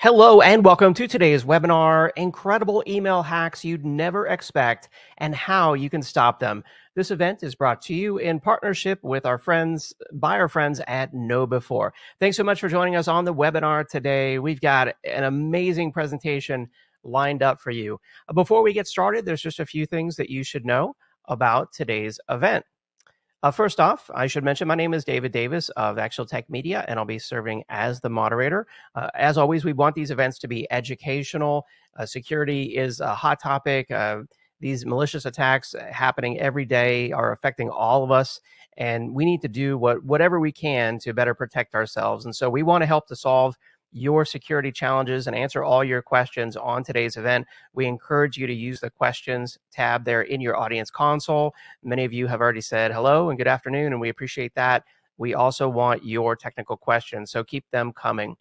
Hello and welcome to today's webinar Incredible Email Hacks You'd Never Expect and How You Can Stop Them. This event is brought to you in partnership with our friends, by our friends at KnowBe4. Thanks so much for joining us on the webinar today. We've got an amazing presentation lined up for you. Before we get started, there's just a few things that you should know about today's event. Uh, first off, I should mention my name is David Davis of Actual Tech Media, and I'll be serving as the moderator. Uh, as always, we want these events to be educational. Uh, security is a hot topic. Uh, these malicious attacks happening every day are affecting all of us, and we need to do what whatever we can to better protect ourselves. And so, we want to help to solve your security challenges and answer all your questions on today's event. We encourage you to use the questions tab there in your audience console. Many of you have already said hello and good afternoon, and we appreciate that. We also want your technical questions, so keep them coming.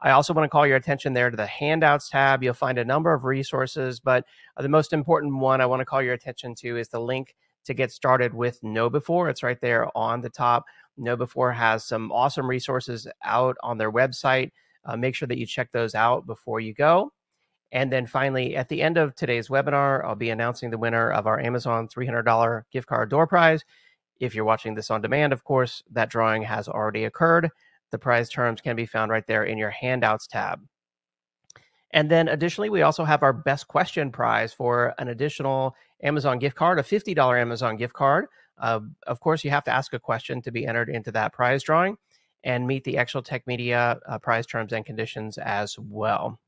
I also want to call your attention there to the handouts tab. You'll find a number of resources, but uh, the most important one I want to call your attention to is the link to get started with KnowBe4. It's right there on the top. KnowBe4 has some awesome resources out on their website uh, make sure that you check those out before you go. And then finally, at the end of today's webinar, I'll be announcing the winner of our Amazon $300 gift card door prize. If you're watching this on demand, of course, that drawing has already occurred. The prize terms can be found right there in your handouts tab. And then additionally, we also have our best question prize for an additional Amazon gift card, a $50 Amazon gift card. Uh, of course, you have to ask a question to be entered into that prize drawing and meet the Actual Tech Media uh, prize terms and conditions as well.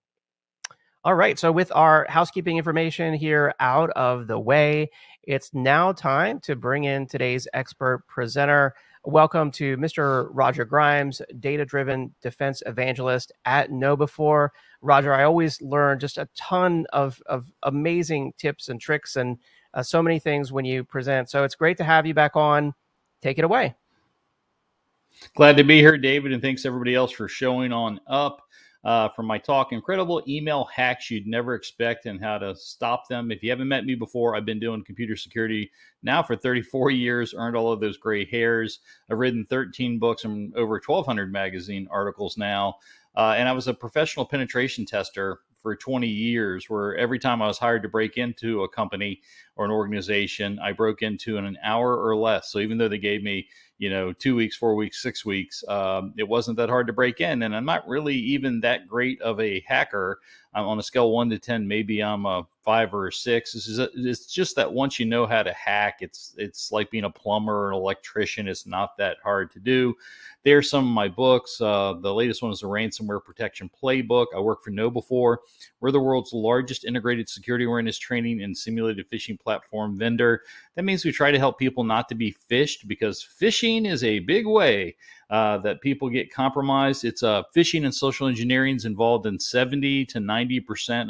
All right, so with our housekeeping information here out of the way, it's now time to bring in today's expert presenter. Welcome to Mr. Roger Grimes, data driven defense evangelist at KnowBe4. Roger, I always learn just a ton of, of amazing tips and tricks and uh, so many things when you present. So it's great to have you back on. Take it away. Glad to be here, David, and thanks everybody else for showing on up. Uh, from my talk, incredible email hacks you'd never expect and how to stop them. If you haven't met me before, I've been doing computer security now for 34 years, earned all of those gray hairs. I've written 13 books and over 1,200 magazine articles now. Uh, and I was a professional penetration tester for 20 years, where every time I was hired to break into a company or an organization, I broke into in an hour or less. So even though they gave me you know, two weeks, four weeks, six weeks. Um, it wasn't that hard to break in. And I'm not really even that great of a hacker. I'm on a scale one to 10, maybe I'm a five or a six. This is a, it's just that once you know how to hack, it's, it's like being a plumber or an electrician. It's not that hard to do. There's some of my books. Uh, the latest one is the Ransomware Protection Playbook. I work for KnowBe4. We're the world's largest integrated security awareness training and simulated phishing platform vendor. That means we try to help people not to be phished because phishing is a big way uh, that people get compromised. It's uh, phishing and social engineering is involved in 70 to 90%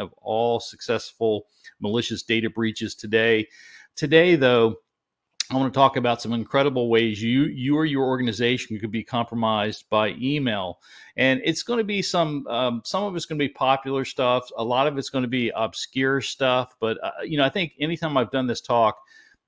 of all successful malicious data breaches today. Today, though, I want to talk about some incredible ways you you or your organization could be compromised by email, and it's going to be some um, some of it's going to be popular stuff. A lot of it's going to be obscure stuff. But uh, you know, I think anytime I've done this talk,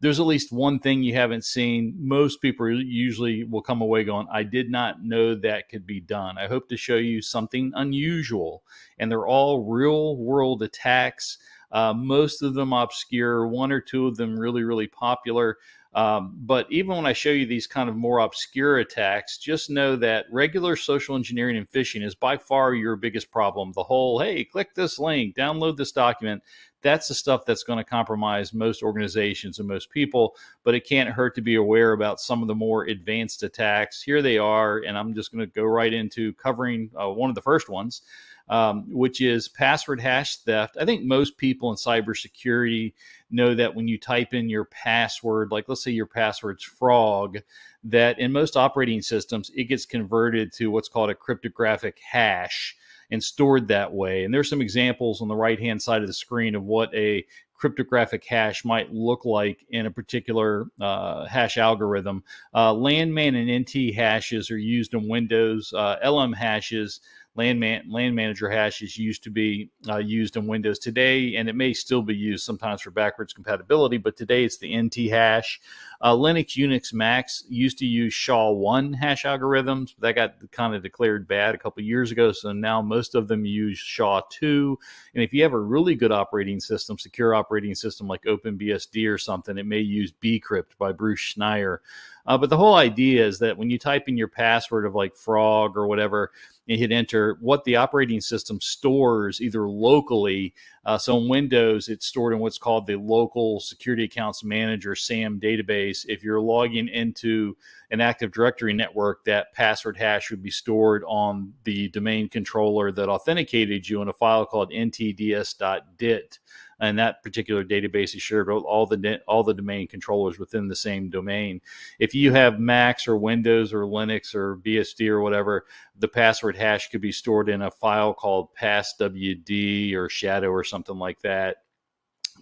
there's at least one thing you haven't seen. Most people usually will come away going, I did not know that could be done. I hope to show you something unusual. And they're all real world attacks. Uh, most of them obscure, one or two of them really, really popular. Um, but even when I show you these kind of more obscure attacks, just know that regular social engineering and phishing is by far your biggest problem. The whole, hey, click this link, download this document, that's the stuff that's going to compromise most organizations and most people. But it can't hurt to be aware about some of the more advanced attacks. Here they are, and I'm just going to go right into covering uh, one of the first ones um, which is password hash theft. I think most people in cybersecurity know that when you type in your password, like let's say your password's frog, that in most operating systems, it gets converted to what's called a cryptographic hash and stored that way. And there's some examples on the right hand side of the screen of what a cryptographic hash might look like in a particular uh, hash algorithm. Uh, LanMan and NT hashes are used in Windows. Uh, LM hashes LAN, man, LAN manager hashes used to be uh, used in Windows today, and it may still be used sometimes for backwards compatibility, but today it's the NT hash. Uh, Linux, Unix, Macs used to use SHA-1 hash algorithms, but that got kind of declared bad a couple years ago. So now most of them use SHA-2. And if you have a really good operating system, secure operating system like OpenBSD or something, it may use bcrypt by Bruce Schneier. Uh, but the whole idea is that when you type in your password of like frog or whatever, you hit enter, what the operating system stores either locally. Uh, so in Windows, it's stored in what's called the local security accounts manager SAM database. If you're logging into an Active Directory network, that password hash would be stored on the domain controller that authenticated you in a file called ntds.dit and that particular database is shared with all the all the domain controllers within the same domain. If you have Macs or Windows or Linux or BSD or whatever, the password hash could be stored in a file called passwd or shadow or something like that.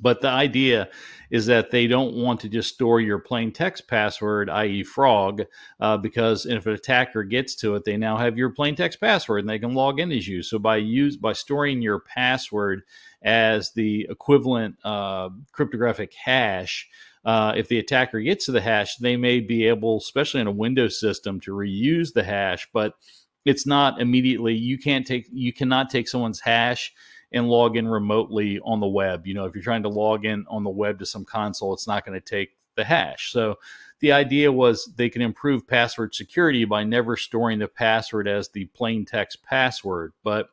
But the idea is that they don't want to just store your plain text password, i.e., frog, uh, because if an attacker gets to it, they now have your plain text password and they can log in as you. So by use by storing your password as the equivalent uh, cryptographic hash, uh, if the attacker gets to the hash, they may be able, especially in a Windows system, to reuse the hash, but it's not immediately. You can't take, you cannot take someone's hash and log in remotely on the web. You know, if you're trying to log in on the web to some console, it's not going to take the hash. So the idea was they can improve password security by never storing the password as the plain text password. But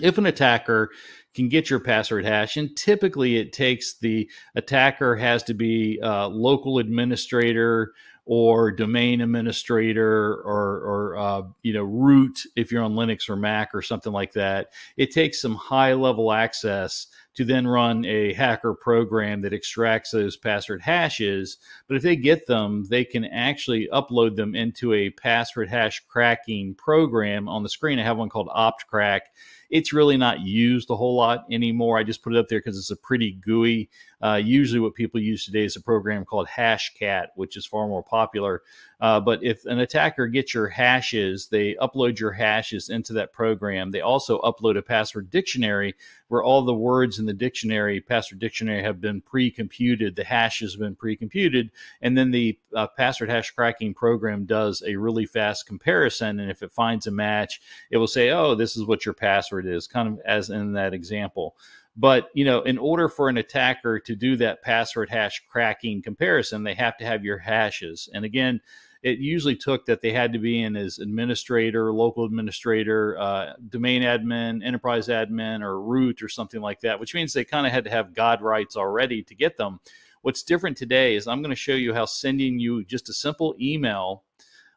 if an attacker can get your password hash, and typically it takes the attacker has to be a local administrator or domain administrator or, or uh, you know root if you're on linux or mac or something like that it takes some high level access to then run a hacker program that extracts those password hashes but if they get them they can actually upload them into a password hash cracking program on the screen i have one called Ophcrack it's really not used a whole lot anymore. I just put it up there because it's a pretty GUI. Uh, usually, what people use today is a program called Hashcat, which is far more popular. Uh, but if an attacker gets your hashes, they upload your hashes into that program. They also upload a password dictionary where all the words in the dictionary, password dictionary, have been pre-computed. The hash has been pre-computed, and then the uh, password hash cracking program does a really fast comparison. And if it finds a match, it will say, "Oh, this is what your password is," kind of as in that example. But you know, in order for an attacker to do that password hash cracking comparison, they have to have your hashes. And again, it usually took that they had to be in as administrator, local administrator, uh, domain admin, enterprise admin, or root or something like that, which means they kind of had to have God rights already to get them. What's different today is I'm going to show you how sending you just a simple email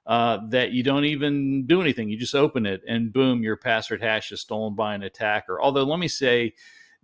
uh, that you don't even do anything. You just open it and boom, your password hash is stolen by an attacker. Although, let me say,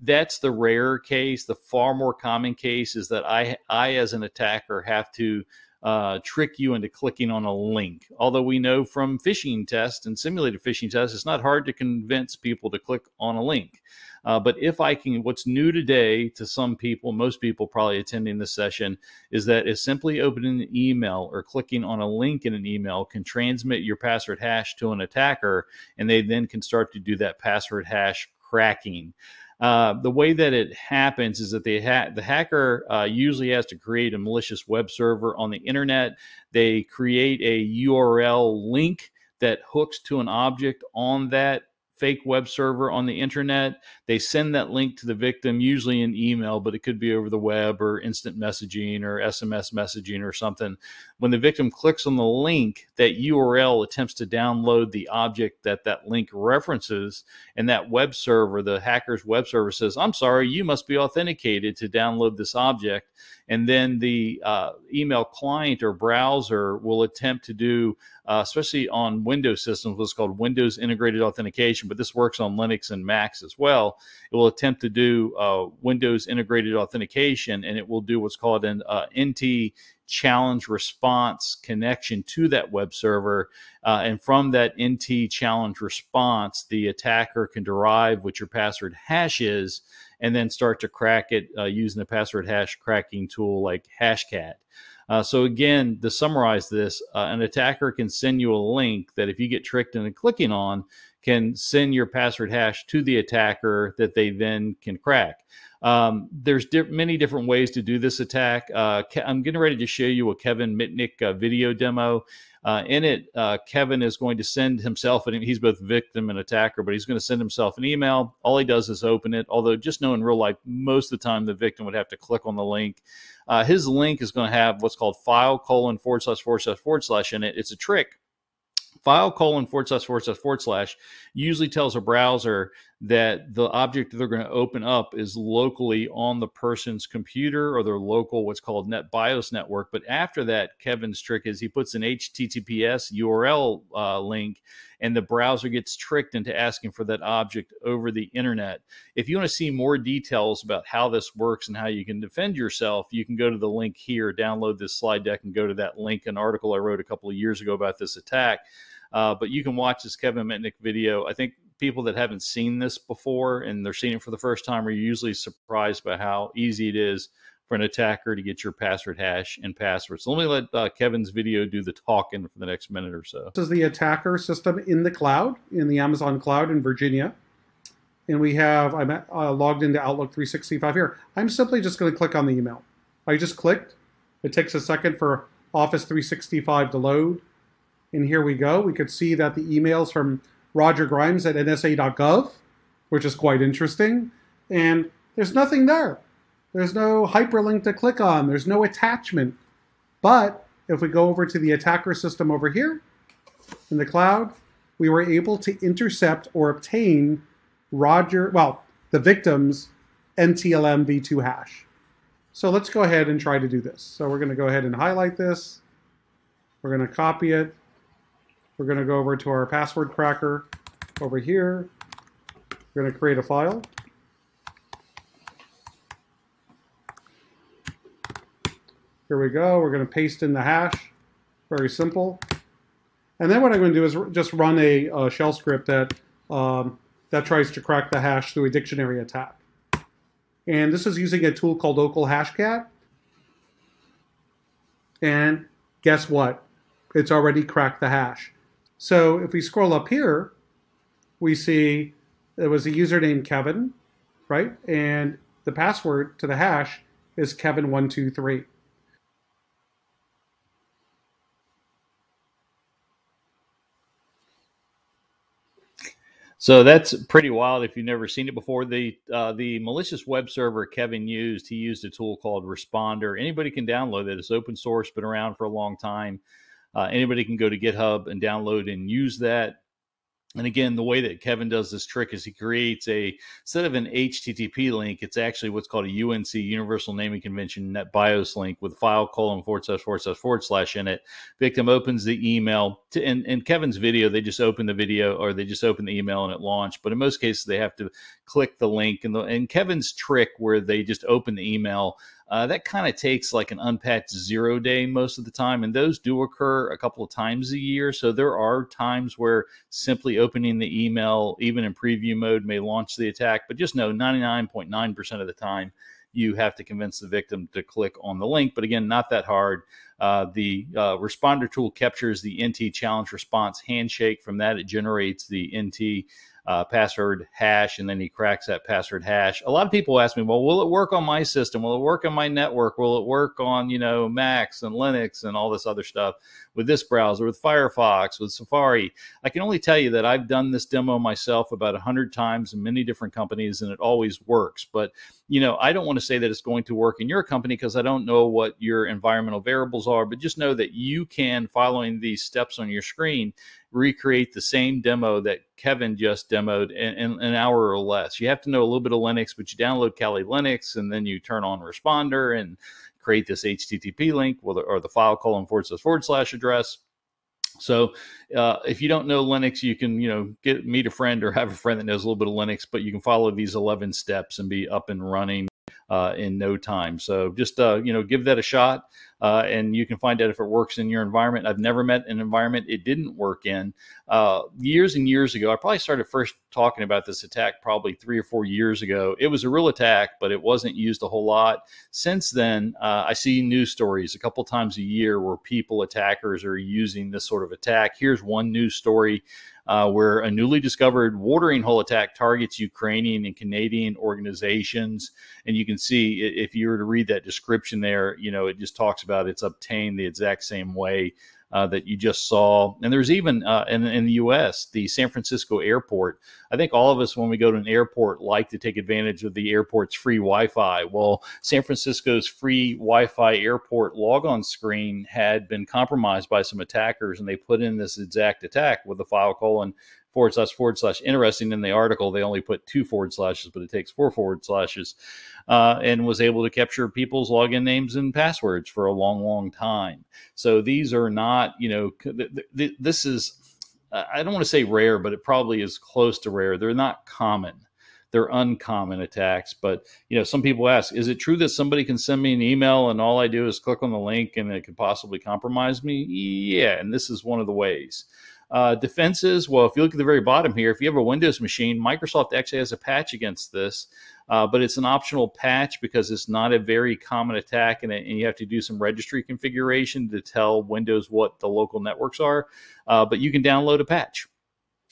that's the rare case. The far more common case is that I, I as an attacker, have to uh, trick you into clicking on a link. Although we know from phishing tests and simulated phishing tests, it's not hard to convince people to click on a link. Uh, but if I can, what's new today to some people, most people probably attending this session, is that is simply opening an email or clicking on a link in an email can transmit your password hash to an attacker, and they then can start to do that password hash cracking. Uh, the way that it happens is that the, ha- the hacker uh, usually has to create a malicious web server on the internet. They create a URL link that hooks to an object on that fake web server on the internet. They send that link to the victim, usually in email, but it could be over the web or instant messaging or SMS messaging or something. When the victim clicks on the link, that URL attempts to download the object that that link references, and that web server, the hacker's web server, says, I'm sorry, you must be authenticated to download this object. And then the uh, email client or browser will attempt to do uh, especially on Windows systems, what's called Windows Integrated Authentication, but this works on Linux and Macs as well. It will attempt to do uh, Windows Integrated Authentication, and it will do what's called an uh, NT challenge response connection to that web server. Uh, and from that NT challenge response, the attacker can derive what your password hash is and then start to crack it uh, using a password hash cracking tool like Hashcat. Uh, so again, to summarize this, uh, an attacker can send you a link that if you get tricked into clicking on, can send your password hash to the attacker that they then can crack. Um, there's di- many different ways to do this attack. Uh, I'm getting ready to show you a Kevin Mitnick uh, video demo. Uh, in it, uh, Kevin is going to send himself, and he's both victim and attacker, but he's going to send himself an email. All he does is open it. Although, just know in real life, most of the time the victim would have to click on the link. Uh, his link is going to have what's called file colon forward slash forward slash forward slash in it. It's a trick file colon forward slash forward slash forward slash usually tells a browser that the object that they're going to open up is locally on the person's computer or their local what's called NetBIOS network. But after that, Kevin's trick is he puts an HTTPS URL uh, link, and the browser gets tricked into asking for that object over the internet. If you want to see more details about how this works and how you can defend yourself, you can go to the link here, download this slide deck, and go to that link, an article I wrote a couple of years ago about this attack. Uh, but you can watch this Kevin Mitnick video. I think people that haven't seen this before and they're seeing it for the first time are usually surprised by how easy it is for an attacker to get your password hash and password. So let me let uh, Kevin's video do the talking for the next minute or so. This is the attacker system in the cloud, in the Amazon cloud in Virginia. And we have, I'm uh, logged into Outlook 365 here. I'm simply just going to click on the email. I just clicked. It takes a second for Office 365 to load. And here we go. We could see that the emails from Roger Grimes at nsa.gov, which is quite interesting. And there's nothing there. There's no hyperlink to click on. There's no attachment. But if we go over to the attacker system over here in the cloud, we were able to intercept or obtain Roger, well, the victim's NTLM v2 hash. So let's go ahead and try to do this. So we're going to go ahead and highlight this. We're going to copy it. We're going to go over to our password cracker over here. We're going to create a file. Here we go. We're going to paste in the hash. Very simple. And then what I'm going to do is just run a, a shell script that um, that tries to crack the hash through a dictionary attack. And this is using a tool called Ocl Hashcat. And guess what? It's already cracked the hash. So if we scroll up here, we see there was a user named Kevin, right? And the password to the hash is Kevin123. So that's pretty wild if you've never seen it before. The uh, the malicious web server Kevin used, he used a tool called Responder. Anybody can download it. It's open source, been around for a long time. Uh, anybody can go to GitHub and download and use that. And again, the way that Kevin does this trick is he creates a instead of an HTTP link, it's actually what's called a UNC Universal Naming Convention Net BIOS link with file colon forward slash forward slash forward slash in it. Victim opens the email to in, in Kevin's video, they just open the video or they just open the email and it launched. But in most cases, they have to click the link. And the and Kevin's trick where they just open the email uh, that kind of takes like an unpatched zero day most of the time, and those do occur a couple of times a year. So there are times where simply opening the email, even in preview mode, may launch the attack. But just know 99.9% of the time, you have to convince the victim to click on the link. But again, not that hard. Uh, the uh, responder tool captures the NT challenge response handshake. From that, it generates the NT uh, password hash, and then he cracks that password hash. A lot of people ask me, well, will it work on my system? Will it work on my network? Will it work on, you know, Macs and Linux and all this other stuff with this browser, with Firefox, with Safari? I can only tell you that I've done this demo myself about a hundred times in many different companies, and it always works. But you know, I don't want to say that it's going to work in your company because I don't know what your environmental variables are, but just know that you can, following these steps on your screen, recreate the same demo that Kevin just demoed in, in, an hour or less. You have to know a little bit of Linux, but you download Kali Linux and then you turn on Responder and create this HTTP link or the file colon forward slash forward slash address. So uh, if you don't know Linux, you can you know get meet a friend or have a friend that knows a little bit of Linux, but you can follow these 11 steps and be up and running uh, in no time. So just uh, you know give that a shot. Uh, and you can find out if it works in your environment. I've never met an environment it didn't work in. Uh, years and years ago, I probably started first talking about this attack probably three or four years ago. It was a real attack, but it wasn't used a whole lot. Since then, uh, I see news stories a couple times a year where people, attackers, are using this sort of attack. Here's one news story uh, where a newly discovered watering hole attack targets Ukrainian and Canadian organizations. And you can see if you were to read that description there, you know, it just talks about it's obtained the exact same way uh, that you just saw. And there's even uh, in, in the U.S. the San Francisco airport. I think all of us, when we go to an airport, like to take advantage of the airport's free Wi-Fi. Well, San Francisco's free Wi-Fi airport logon screen had been compromised by some attackers, and they put in this exact attack with the file colon forward slash forward slash. Interesting in the article, they only put two forward slashes, but it takes four forward slashes, uh, and was able to capture people's login names and passwords for a long, long time. So these are not, you know, th- th- this is. I don't want to say rare, but it probably is close to rare. They're not common they're uncommon attacks. But you know, some people ask, is it true that somebody can send me an email and all I do is click on the link and it could possibly compromise me? Yeah, and this is one of the ways. Uh, defenses, well, if you look at the very bottom here, if you have a Windows machine, Microsoft actually has a patch against this, uh, but it's an optional patch because it's not a very common attack, and, and, you have to do some registry configuration to tell Windows what the local networks are. Uh, but you can download a patch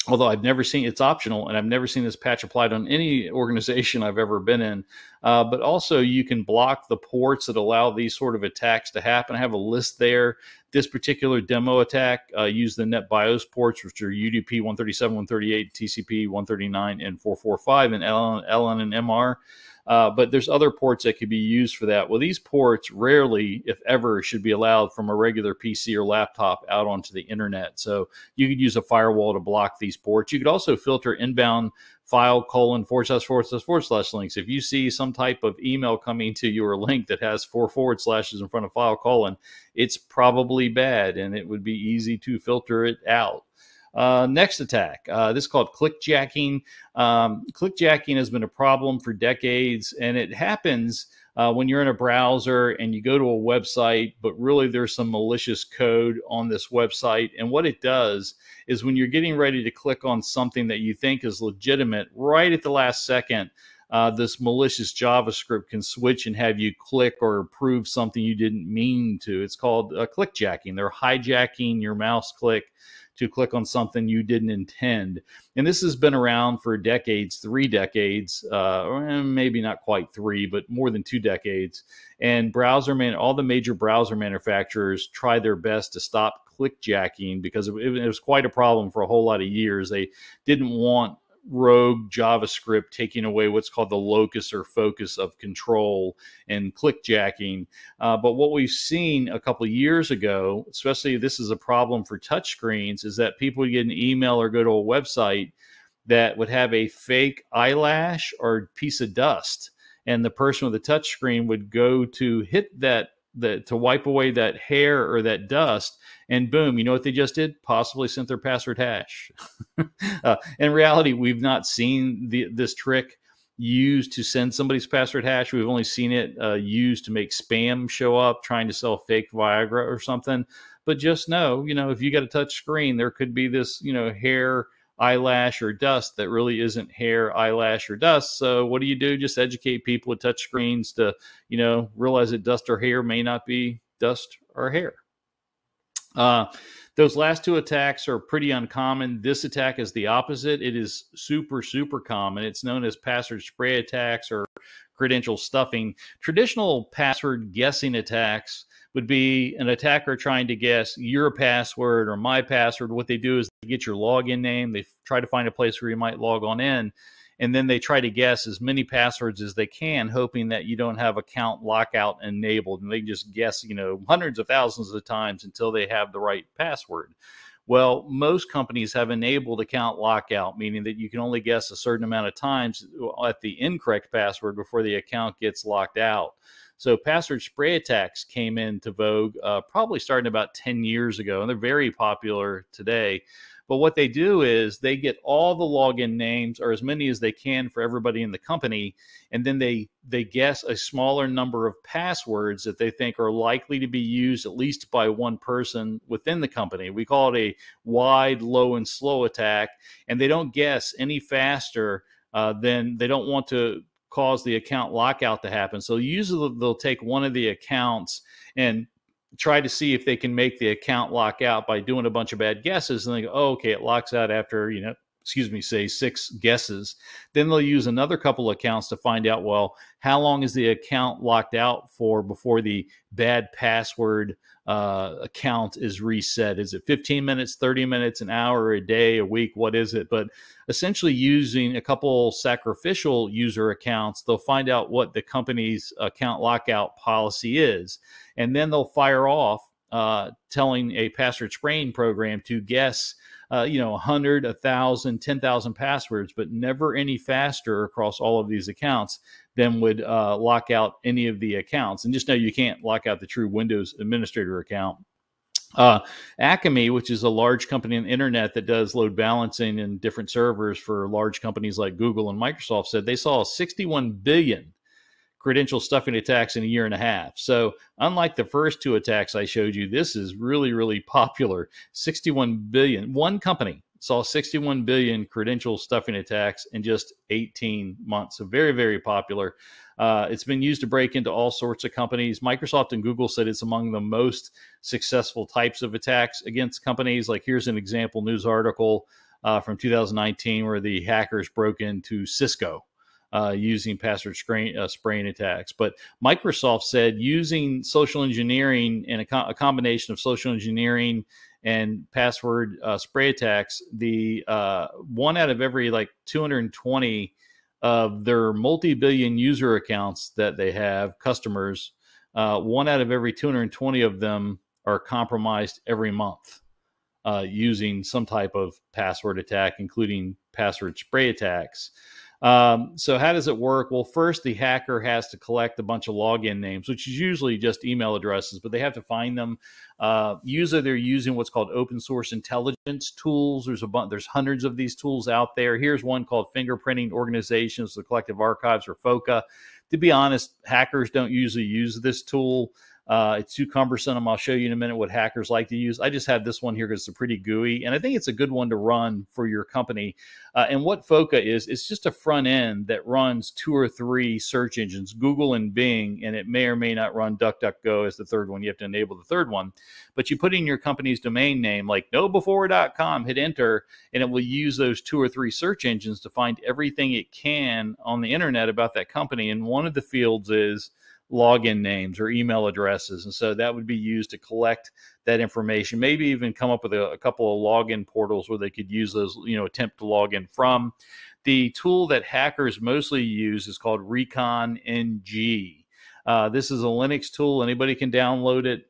although I've never seen it's optional and I've never seen this patch applied on any organization I've ever been in. Uh, but also, you can block the ports that allow these sort of attacks to happen. I have a list there. This particular demo attack uh, used the NetBIOS ports, which are UDP 137, 138, TCP 139, and 445, and LN, LN and MR. Uh, but there's other ports that could be used for that. Well, these ports rarely, if ever, should be allowed from a regular PC or laptop out onto the internet. So you could use a firewall to block these ports. You could also filter inbound file colon forward slash forward slash forward slash links. If you see some type of email coming to your link that has four forward slashes in front of file colon, it's probably bad and it would be easy to filter it out. Uh, next attack. Uh, this is called clickjacking. Um, clickjacking has been a problem for decades, and it happens uh, when you're in a browser and you go to a website, but really there's some malicious code on this website. And what it does is when you're getting ready to click on something that you think is legitimate, right at the last second, uh, this malicious JavaScript can switch and have you click or approve something you didn't mean to. It's called uh, clickjacking. They're hijacking your mouse click to click on something you didn't intend. And this has been around for decades, three decades, uh, or eh, maybe not quite three, but more than two decades. And browser man, all the major browser manufacturers try their best to stop clickjacking because it, it was quite a problem for a whole lot of years. They didn't want rogue JavaScript taking away what's called the locus or focus of control and clickjacking. Uh, but what we've seen a couple years ago, especially this is a problem for touchscreens, is that people get an email or go to a website that would have a fake eyelash or piece of dust. And the person with the touchscreen would go to hit that the, to wipe away that hair or that dust, and boom, you know what they just did? Possibly sent their password hash. uh, in reality, we've not seen the, this trick used to send somebody's password hash. We've only seen it uh, used to make spam show up, trying to sell fake Viagra or something. But just know, you know, if you got a touch screen, there could be this, you know, hair eyelash or dust that really isn't hair, eyelash, or dust. So what do you do? Just educate people with touch screens to, you know, realize that dust or hair may not be dust or hair. Uh, those last two attacks are pretty uncommon. This attack is the opposite. It is super, super common. It's known as password spray attacks or credential stuffing. Traditional password guessing attacks would be an attacker trying to guess your password or my password. What they do is they get your login name, they try to find a place where you might log on in, and then they try to guess as many passwords as they can, hoping that you don't have account lockout enabled. And they just guess, you know, hundreds of thousands of times until they have the right password. Well, most companies have enabled account lockout, meaning that you can only guess a certain amount of times at the incorrect password before the account gets locked out. So password spray attacks came into vogue uh, probably starting about 10 years ago, and they're very popular today. But what they do is they get all the login names or as many as they can for everybody in the company, and then they they guess a smaller number of passwords that they think are likely to be used at least by one person within the company. We call it a wide, low, and slow attack, and they don't guess any faster uh, than they don't want to cause the account lockout to happen. So usually they'll take one of the accounts and try to see if they can make the account lock out by doing a bunch of bad guesses and they go, oh, okay, it locks out after, you know, excuse me, say six guesses. Then they'll use another couple of accounts to find out, well, how long is the account locked out for before the bad password uh, account is reset? Is it 15 minutes, 30 minutes, an hour, a day, a week? What is it? But essentially, using a couple sacrificial user accounts, they'll find out what the company's account lockout policy is. And then they'll fire off uh, telling a password spraying program to guess uh, you know, 100, 1,000, 10,000 passwords, but never any faster across all of these accounts than would uh, lock out any of the accounts. And just know you can't lock out the true Windows administrator account. Uh, Akamai, which is a large company in the internet that does load balancing and different servers for large companies like Google and Microsoft, said they saw 61 billion credential stuffing attacks in a year and a half. So, unlike the first two attacks I showed you, this is really, really popular. 61 billion. One company saw 61 billion credential stuffing attacks in just 18 months. So, very, very popular. Uh, it's been used to break into all sorts of companies. Microsoft and Google said it's among the most successful types of attacks against companies. Like, here's an example news article uh, from 2019 where the hackers broke into Cisco uh, using password spraying, uh, spraying attacks. But Microsoft said using social engineering and a, co- a combination of social engineering and password uh, spray attacks, the uh, one out of every like 220 of their multi-billion user accounts that they have, customers, uh, one out of every 220 of them are compromised every month. Uh, using some type of password attack, including password spray attacks. Um, so how does it work? Well, first the hacker has to collect a bunch of login names, which is usually just email addresses, but they have to find them. Uh, usually they're using what's called open source intelligence tools. There's a bunch, there's hundreds of these tools out there. Here's one called Fingerprinting Organizations, the Collective Archives, or FOCA. To be honest, hackers don't usually use this tool. Uh, it's too cumbersome. I'll show you in a minute what hackers like to use. I just have this one here because it's a pretty GUI, and I think it's a good one to run for your company. Uh, and what FOCA is, it's just a front end that runs two or three search engines, Google and Bing, and it may or may not run DuckDuckGo as the third one. You have to enable the third one. But you put in your company's domain name, like knowbe4.com, hit enter, and it will use those two or three search engines to find everything it can on the internet about that company. And one of the fields is login names or email addresses. And so that would be used to collect that information, maybe even come up with a, a, couple of login portals where they could use those, you know, attempt to log in from. The tool that hackers mostly use is called Recon NG. Uh, this is a Linux tool. Anybody can download it.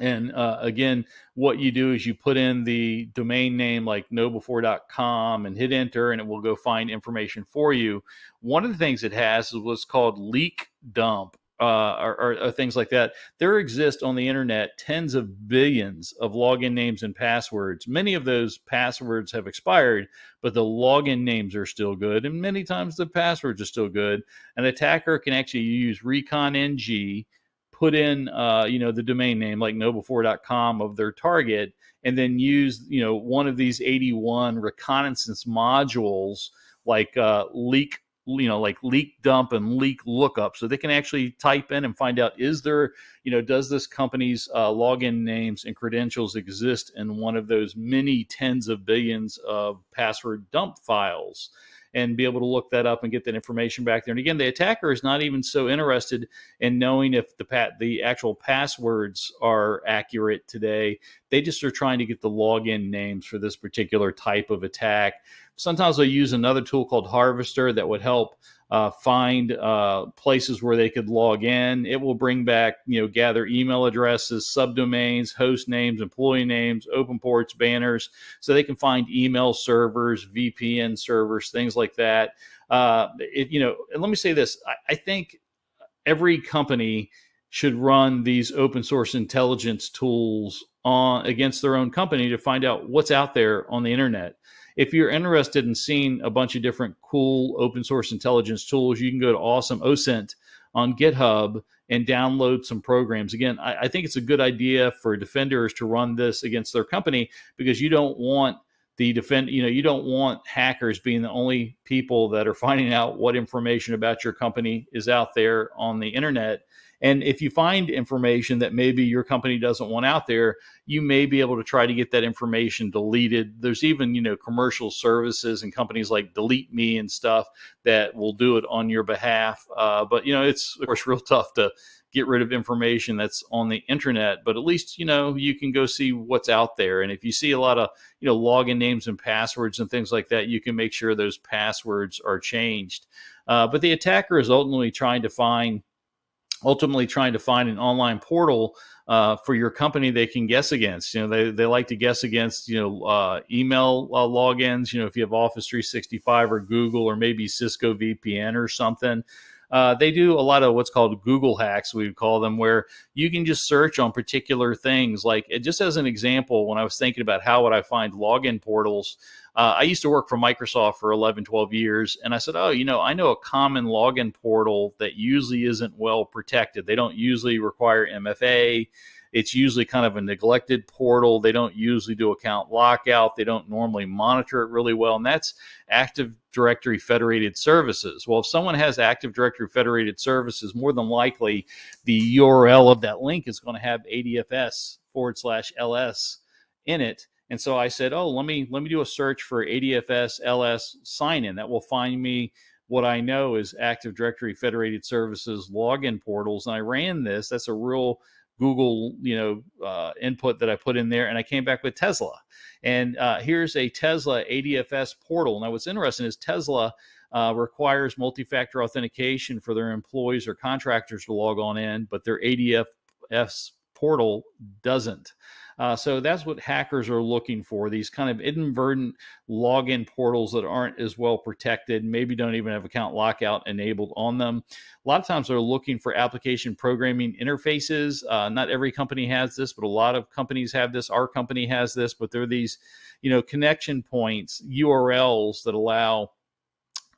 And uh, again, what you do is you put in the domain name like knowbe4.com and hit enter, and it will go find information for you. One of the things it has is what's called leak dump uh, or, or, things like that. There exist on the internet tens of billions of login names and passwords. Many of those passwords have expired, but the login names are still good, and many times the passwords are still good. An attacker can actually use Recon NG, put in uh, you know the domain name like knowbe4.com of their target, and then use you know one of these 81 reconnaissance modules like uh, leak you know like leak dump and leak lookup. So they can actually type in and find out is there you know does this company's uh, login names and credentials exist in one of those many tens of billions of password dump files and be able to look that up and get that information back there. And again, the attacker is not even so interested in knowing if the pat the actual passwords are accurate today. They just are trying to get the login names for this particular type of attack. Sometimes they'll use another tool called Harvester that would help uh, find uh, places where they could log in. It will bring back, you know, gather email addresses, subdomains, host names, employee names, open ports, banners, so they can find email servers, VPN servers, things like that. Uh, it, you know, and let me say this: I, I think every company should run these open source intelligence tools on against their own company to find out what's out there on the internet. If you're interested in seeing a bunch of different cool open source intelligence tools, you can go to Awesome OSINT on GitHub and download some programs. Again, I, I think it's a good idea for defenders to run this against their company because you don't want the defend you know you don't want hackers being the only people that are finding out what information about your company is out there on the internet and if you find information that maybe your company doesn't want out there, you may be able to try to get that information deleted. There's even, you know, commercial services and companies like Delete Me and stuff that will do it on your behalf. Uh, but, you know, it's, of course, real tough to get rid of information that's on the internet but at least you know you can go see what's out there and if you see a lot of you know login names and passwords and things like that you can make sure those passwords are changed uh, but the attacker is ultimately trying to find ultimately trying to find an online portal uh, for your company they can guess against. You know, they, they like to guess against, you know, uh, email uh, logins, you know, if you have Office 365 or Google or maybe Cisco VPN or something. Uh, they do a lot of what's called Google hacks, we would call them, where you can just search on particular things. Like, just as an example, when I was thinking about how would I find login portals, uh, I used to work for Microsoft for 11, 12 years. And I said, oh, you know, I know a common login portal that usually isn't well protected. They don't usually require MFA. It's usually kind of a neglected portal. They don't usually do account lockout. They don't normally monitor it really well. And that's Active Directory Federated Services. Well, if someone has Active Directory Federated Services, more than likely the URL of that link is going to have ADFS forward slash LS in it. And so I said, "Oh, let me let me do a search for ADFS LS sign in. That will find me what I know is Active Directory Federated Services login portals." And I ran this. That's a real Google, you know, uh, input that I put in there, and I came back with Tesla. And uh, here's a Tesla ADFS portal. Now, what's interesting is Tesla uh, requires multi-factor authentication for their employees or contractors to log on in, but their ADFS portal doesn't. Uh, so that's what hackers are looking for these kind of inadvertent login portals that aren't as well protected, maybe don't even have account lockout enabled on them. A lot of times they're looking for application programming interfaces. Uh, not every company has this, but a lot of companies have this. Our company has this, but there are these, you know, connection points, URLs that allow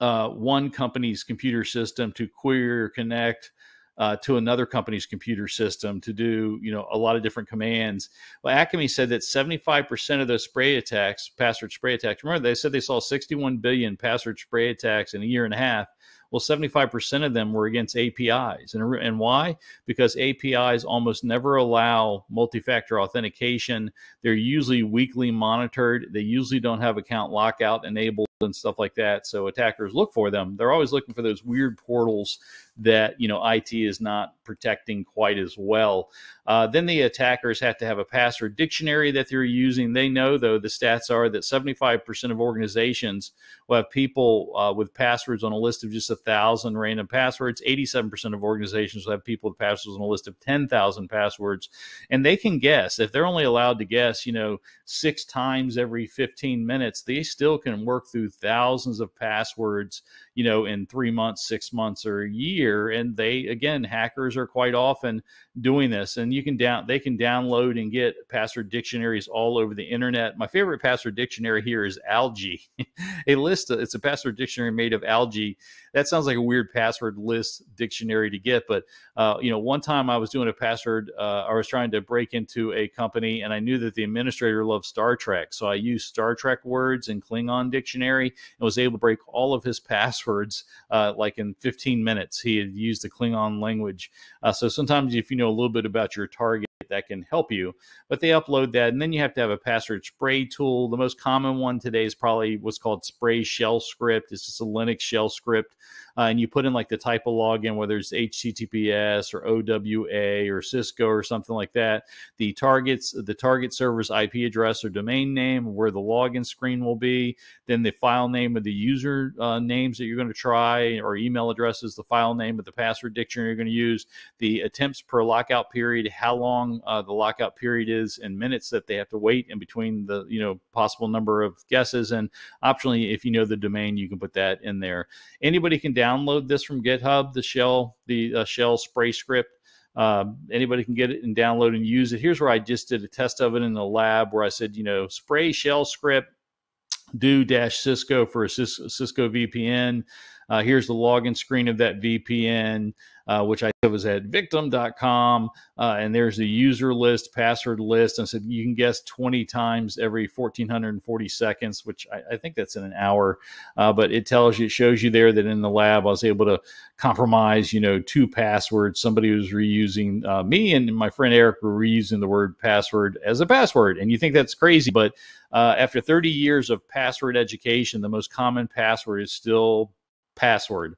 uh, one company's computer system to query or connect uh, to another company's computer system to do you know a lot of different commands. Well, Akamai said that 75% of those spray attacks, password spray attacks, remember they said they saw 61 billion password spray attacks in a year and a half. Well, 75% of them were against APIs. And, and why? Because APIs almost never allow multi factor authentication. They're usually weakly monitored. They usually don't have account lockout enabled and stuff like that. So attackers look for them. They're always looking for those weird portals that you know IT is not protecting quite as well. Uh, then the attackers have to have a password dictionary that they're using. They know though the stats are that 75% of organizations will have people uh, with passwords on a list of just a thousand random passwords. 87% of organizations will have people with passwords on a list of 10,000 passwords, and they can guess if they're only allowed to guess, you know, six times every 15 minutes, they still can work through thousands of passwords you know, in three months, six months, or a year. And they, again, hackers are quite often doing this. And you can down, they can download and get password dictionaries all over the internet. My favorite password dictionary here is Algae, a list. Of, it's a password dictionary made of algae. That sounds like a weird password list dictionary to get, but uh, you know, one time I was doing a password, uh, I was trying to break into a company, and I knew that the administrator loved Star Trek, so I used Star Trek words in Klingon dictionary and was able to break all of his passwords uh, like in 15 minutes. He had used the Klingon language. Uh, so sometimes, if you know a little bit about your target, that can help you. But they upload that, and then you have to have a password spray tool. The most common one today is probably what's called Spray Shell Script. It's just a Linux shell script uh, and you put in like the type of login, whether it's HTTPS or OWA or Cisco or something like that, the targets, the target server's IP address or domain name, where the login screen will be, then the file name of the user uh, names that you're going to try or email addresses, the file name of the password dictionary you're going to use, the attempts per lockout period, how long uh, the lockout period is in minutes that they have to wait in between the you know possible number of guesses, and optionally, if you know the domain, you can put that in there. Anybody can download this from GitHub, the shell, the uh, shell spray script. Uh, anybody can get it and download and use it. Here's where I just did a test of it in the lab where I said, you know, spray shell script, do dash Cisco for a Cisco VPN. Uh, here's the login screen of that VPN, uh, which I was at victim.com. Uh, and there's the user list, password list. And I said you can guess 20 times every 1440 seconds, which I, I think that's in an hour. Uh, but it tells you, it shows you there that in the lab, I was able to compromise, you know, two passwords. Somebody was reusing uh, me and my friend Eric were reusing the word password as a password. And you think that's crazy, but uh, after 30 years of password education, the most common password is still password.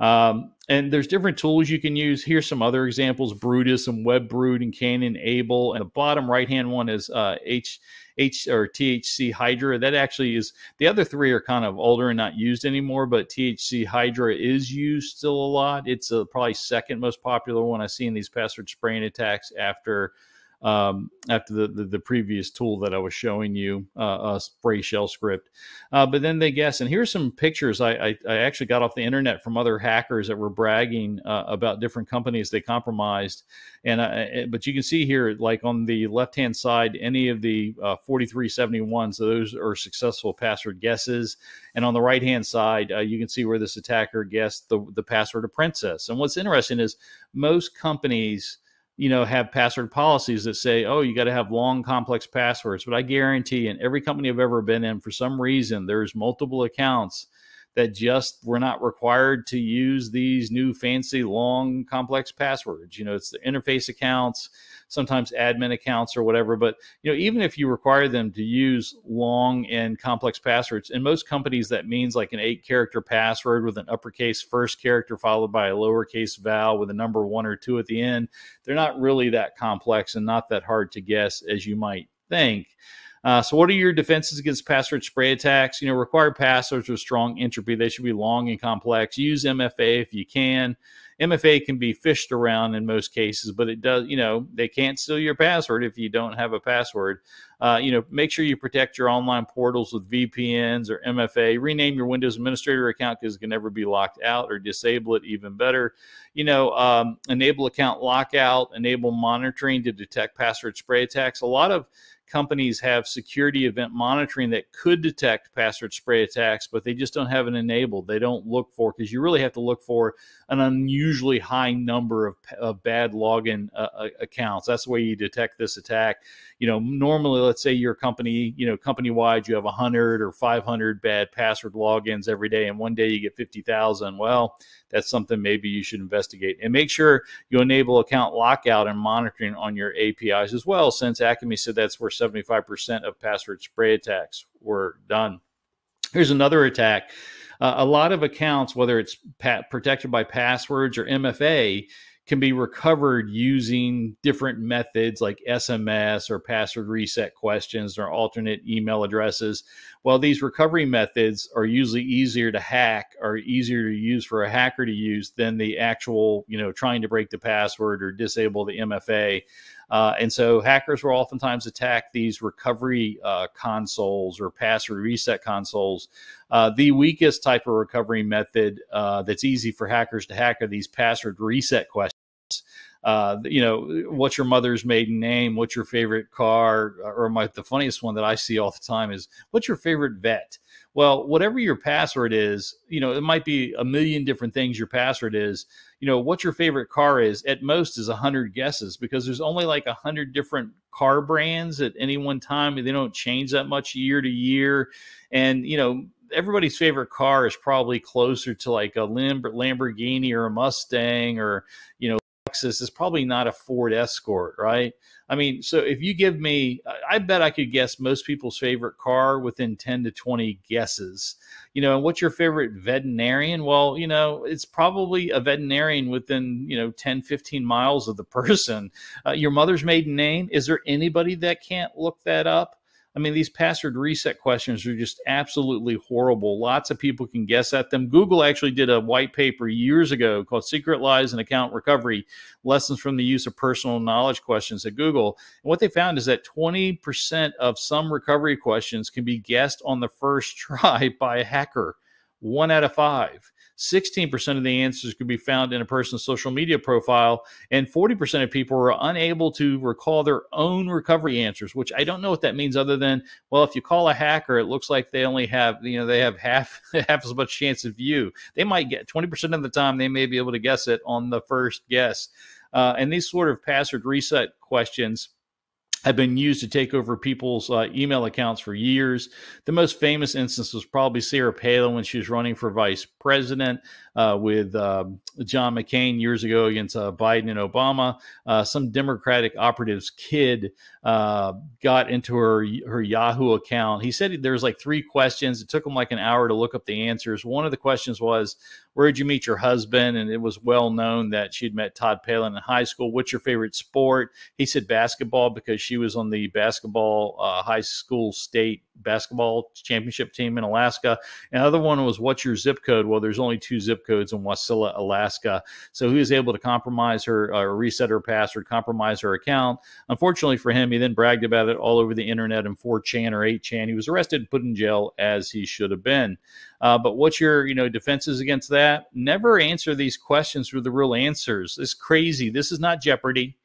Um, and there's different tools you can use. Here's some other examples: Brutus and WebBrute and Cain and Abel. And the bottom right hand one is uh, H H or THC Hydra. That actually is the other three are kind of older and not used anymore, but THC Hydra is used still a lot. It's a, probably second most popular one I see in these password spraying attacks after um, after the, the, the previous tool that I was showing you, uh, a spray shell script. Uh, but then they guess, and here's some pictures I, I, I, actually got off the internet from other hackers that were bragging uh, about different companies they compromised. And uh, but you can see here, like on the left hand side, any of the 4371s, uh, so those are successful password guesses. And on the right hand side, uh, you can see where this attacker guessed the, the password of Princess. And what's interesting is most companies you know, have password policies that say, oh, you got to have long, complex passwords. But I guarantee in every company I've ever been in, for some reason, there's multiple accounts that just were not required to use these new fancy long complex passwords. You know it's the interface accounts sometimes admin accounts or whatever but you know even if you require them to use long and complex passwords in most companies that means like an eight character password with an uppercase first character followed by a lowercase vowel with a number one or two at the end they're not really that complex and not that hard to guess as you might think uh, so, what are your defenses against password spray attacks? You know, require passwords with strong entropy. They should be long and complex. Use MFA if you can. MFA can be phished around in most cases, but it does, you know, they can't steal your password if you don't have a password. Uh, you know, make sure you protect your online portals with VPNs or MFA. Rename your Windows Administrator account because it can never be locked out or disable it even better. You know, um, enable account lockout, enable monitoring to detect password spray attacks. A lot of companies have security event monitoring that could detect password spray attacks, but they just don't have it enabled. They don't look for because you really have to look for an unusually high number of, of bad login uh, uh, accounts. That's the way you detect this attack. You know, normally, let's say your company, you know, company wide, you have 100 or 500 bad password logins every day, and one day you get 50,000. Well, that's something maybe you should investigate. And make sure you enable account lockout and monitoring on your APIs as well, since Akamai said that's where 75% of password spray attacks were done. Here's another attack. Uh, a lot of accounts, whether it's protected by passwords or MFA, can be recovered using different methods like SMS or password reset questions or alternate email addresses. While these recovery methods are usually easier to hack or easier to use for a hacker to use than the actual, you know, trying to break the password or disable the MFA. Uh, and so hackers will oftentimes attack these recovery uh, consoles or password reset consoles. Uh, the weakest type of recovery method uh, that's easy for hackers to hack are these password reset questions uh, you know, what's your mother's maiden name? What's your favorite car? Or my the funniest one that I see all the time is what's your favorite vet? Well, whatever your password is, you know, it might be a million different things your password is. You know, what your favorite car is at most is a hundred guesses because there's only like a hundred different car brands at any one time. They don't change that much year to year. And, you know, everybody's favorite car is probably closer to like a Lamborghini or a Mustang or you know Lexus is probably not a Ford Escort, right? I mean, so if you give me, I bet I could guess most people's favorite car within 10 to 20 guesses. You know, and what's your favorite veterinarian? Well, you know, it's probably a veterinarian within, you know, 10, 15 miles of the person. Uh, your mother's maiden name, is there anybody that can't look that up? I mean, these password reset questions are just absolutely horrible. Lots of people can guess at them. Google actually did a white paper years ago called Secret Lies and Account Recovery Lessons from the Use of Personal Knowledge Questions at Google. And what they found is that 20% of some recovery questions can be guessed on the first try by a hacker, one out of five. 16% of the answers could be found in a person's social media profile, and 40% of people were unable to recall their own recovery answers, which I don't know what that means other than, well, if you call a hacker, it looks like they only have, you know, they have half half as much chance of you. They might get 20% of the time, they may be able to guess it on the first guess. Uh, and these sort of password reset questions have been used to take over people's uh, email accounts for years. The most famous instance was probably Sarah Palin when she was running for vice president uh, with uh, John McCain years ago against uh, Biden and Obama. Uh, some Democratic operative's kid uh, got into her her Yahoo account. He said there was like three questions. It took him like an hour to look up the answers. One of the questions was, "Where did you meet your husband?" And it was well known that she'd met Todd Palin in high school. What's your favorite sport? He said basketball because she was on the basketball high school state basketball championship team in Alaska. Another one was what's your zip code? Well, there's only two zip codes in Wasilla, Alaska. So he was able to compromise her, uh, reset her password, compromise her account. Unfortunately for him, he then bragged about it all over the internet in 4chan or 8chan. He was arrested and put in jail as he should have been. Uh, but what's your you know defenses against that? Never answer these questions with the real answers. It's crazy. This is not Jeopardy.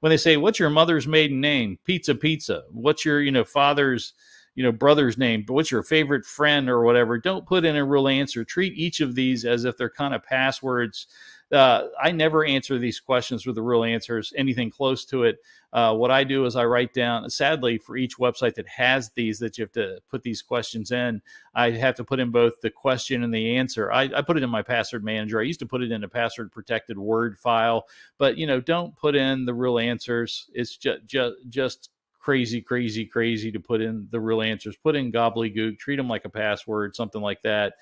When they say, "What's your mother's maiden name?" Pizza, pizza. What's your you know father's you know brother's name but what's your favorite friend or whatever don't put in a real answer. Treat each of these as if they're kind of passwords. Uh, i never answer these questions with the real answers anything close to it. Uh, what i do is i write down sadly for each website that has these that you have to put these questions in i have to put in both the question and the answer. I, I put it in my password manager. I used to put it in a password protected word file but you know don't put in the real answers. It's just just just crazy, crazy, crazy to put in the real answers. Put in gobbledygook, treat them like a password, something like that.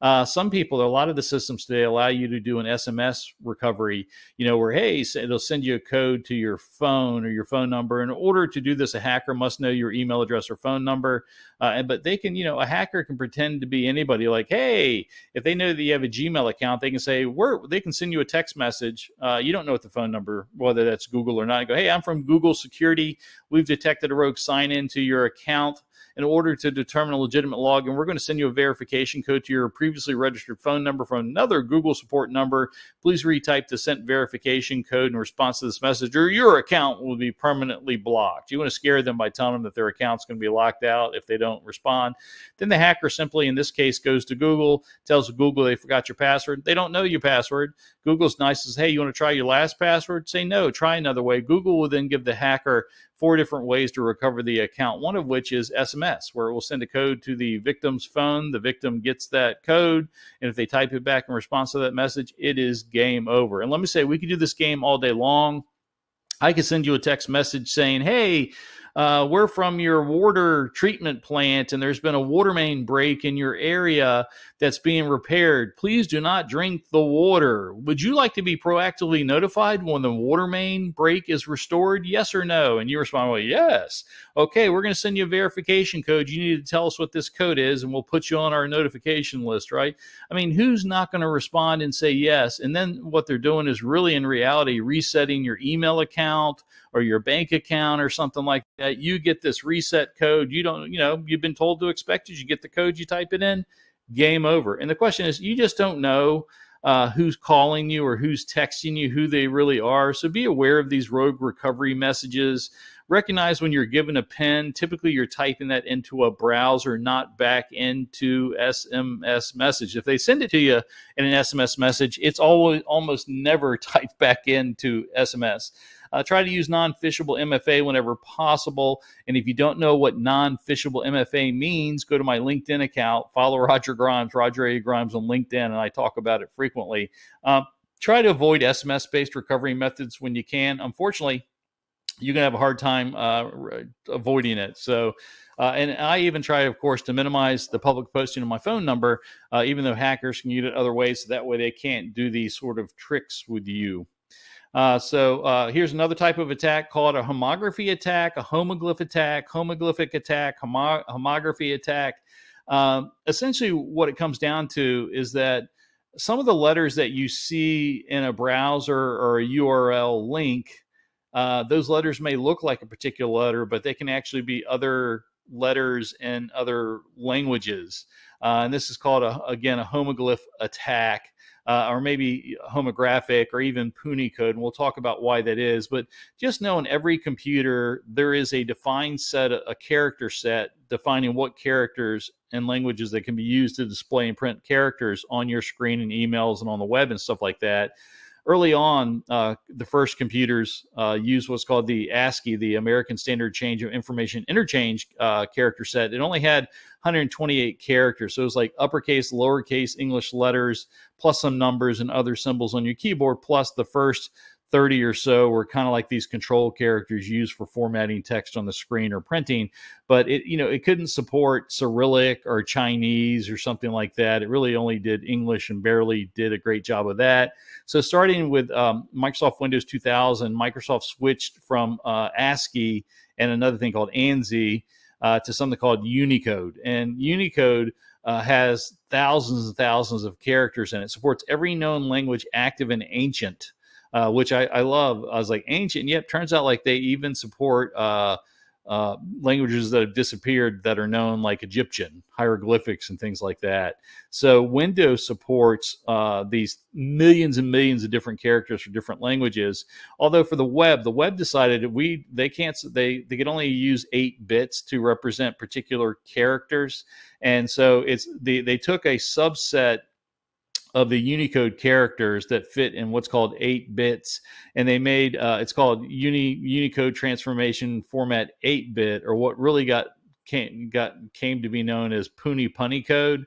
Uh, some people, a lot of the systems today allow you to do an SMS recovery, you know, where, hey, it'll send you a code to your phone or your phone number. In order to do this, a hacker must know your email address or phone number. Uh, but they can, you know, a hacker can pretend to be anybody. Like, hey, if they know that you have a Gmail account, they can say, we're, they can send you a text message. Uh, you don't know what the phone number, whether that's Google or not. Go, hey, I'm from Google Security. We've detected a rogue sign into your account in order to determine a legitimate login, we're going to send you a verification code to your previously registered phone number from another Google support number. Please retype the sent verification code in response to this message, or your account will be permanently blocked. You want to scare them by telling them that their account's going to be locked out if they don't respond. Then the hacker simply, in this case, goes to Google, tells Google they forgot your password. They don't know your password. Google's nice says, hey, you want to try your last password? Say no, try another way. Google will then give the hacker four different ways to recover the account, one of which is SMS, where it will send a code to the victim's phone. The victim gets that code, and if they type it back in response to that message, it is game over. And let me say, we could do this game all day long. I could send you a text message saying, hey, uh, we're from your water treatment plant and there's been a water main break in your area that's being repaired. Please do not drink the water. Would you like to be proactively notified when the water main break is restored? Yes or no? And you respond, well, yes. Okay, we're going to send you a verification code. You need to tell us what this code is and we'll put you on our notification list, right? I mean, who's not going to respond and say yes? And then what they're doing is really in reality resetting your email account or your bank account or something like that. You get this reset code. You don't, you know, you've been told to expect it. You get the code, you type it in, game over. And the question is, you just don't know uh, who's calling you or who's texting you, who they really are. So be aware of these rogue recovery messages. Recognize when you're given a pen, typically you're typing that into a browser, not back into SMS message. If they send it to you in an SMS message, it's always almost never typed back into SMS. Uh, try to use non phishable MFA whenever possible. And if you don't know what non phishable MFA means, go to my LinkedIn account, follow Roger Grimes, Roger A. Grimes on LinkedIn, and I talk about it frequently. Um, try to avoid SMS based recovery methods when you can. Unfortunately, you're going to have a hard time uh, avoiding it. So, uh, and I even try, of course, to minimize the public posting of my phone number, uh, even though hackers can use it other ways. So that way they can't do these sort of tricks with you. Uh, so uh, here's another type of attack called a homography attack, a homoglyph attack, homoglyphic attack, homo- homography attack. Um, essentially, what it comes down to is that some of the letters that you see in a browser or a URL link, uh, those letters may look like a particular letter, but they can actually be other letters in other languages. Uh, and this is called, a, again, a homoglyph attack. Uh, or maybe homographic or even Punycode. And we'll talk about why that is. But just know in every computer, there is a defined set, a character set defining what characters and languages that can be used to display and print characters on your screen and emails and on the web and stuff like that early on, uh, the first computers uh, used what's called the ASCII, the American Standard Change of Information Interchange uh, character set. It only had 128 characters. So it was like uppercase, lowercase English letters, plus some numbers and other symbols on your keyboard, plus the first 30 or so were kind of like these control characters used for formatting text on the screen or printing but it you know it couldn't support cyrillic or chinese or something like that. It really only did english and barely did a great job of that. So starting with um, microsoft windows 2000 microsoft switched from uh, ascii and another thing called ansi uh, to something called unicode. And unicode uh, has thousands and thousands of characters and it supports every known language active and ancient uh, which I, I, love. I was like ancient. Yep, turns out like they even support uh, uh, languages that have disappeared that are known like Egyptian hieroglyphics and things like that. So Windows supports uh, these millions and millions of different characters for different languages. Although for the web, the web decided we they can't they they could only use eight bits to represent particular characters, and so it's the they took a subset of the Unicode characters that fit in what's called eight bits, and they made uh, it's called Uni Unicode Transformation Format eight bit, or what really got came got came to be known as Puny Punny code.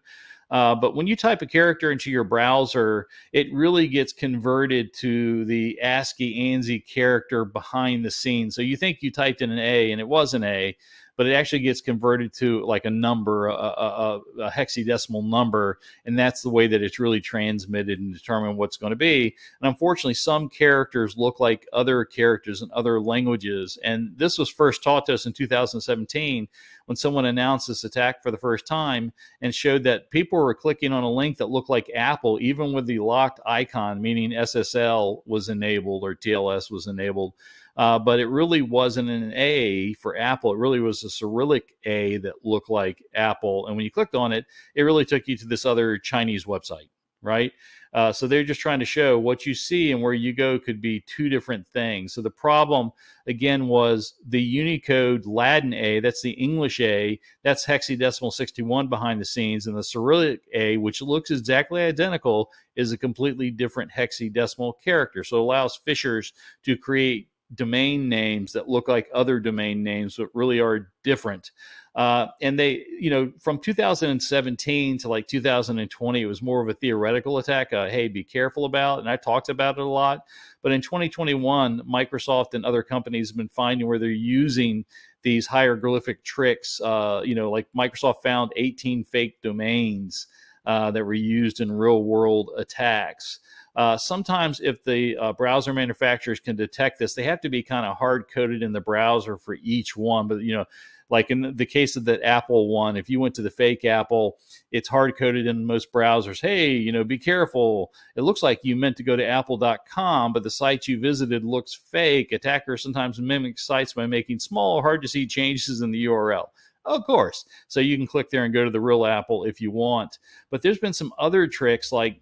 Uh, but when you type a character into your browser, it really gets converted to the ASCII ANSI character behind the scenes. So you think you typed in an A and it was an A, but it actually gets converted to like a number, a, a, a, hexadecimal number, and that's the way that it's really transmitted and determine what's going to be. And unfortunately, some characters look like other characters in other languages, and this was first taught to us in 2017 when someone announced this attack for the first time and showed that people were clicking on a link that looked like Apple, even with the locked icon, meaning SSL was enabled or TLS was enabled uh, but it really wasn't an A for Apple. It really was a Cyrillic A that looked like Apple. And when you clicked on it, it really took you to this other Chinese website, right? Uh, so they're just trying to show what you see and where you go could be two different things. So the problem again was the Unicode Latin A, that's the English A, that's hexadecimal 61 behind the scenes, and the Cyrillic A, which looks exactly identical, is a completely different hexadecimal character. So it allows phishers to create domain names that look like other domain names but really are different. Uh, and they you know from 2017 to like 2020 it was more of a theoretical attack uh, hey be careful about and i talked about it a lot. But in 2021 microsoft and other companies have been finding where they're using these hieroglyphic tricks uh, you know like microsoft found 18 fake domains uh, that were used in real world attacks uh, sometimes, if the uh, browser manufacturers can detect this, they have to be kind of hard coded in the browser for each one. But you know, like in the case of the Apple one, if you went to the fake Apple, it's hard coded in most browsers. Hey, you know, be careful. It looks like you meant to go to apple.com, but the site you visited looks fake. Attackers sometimes mimic sites by making small, hard to see changes in the URL. Of course. So you can click there and go to the real Apple if you want. But there's been some other tricks like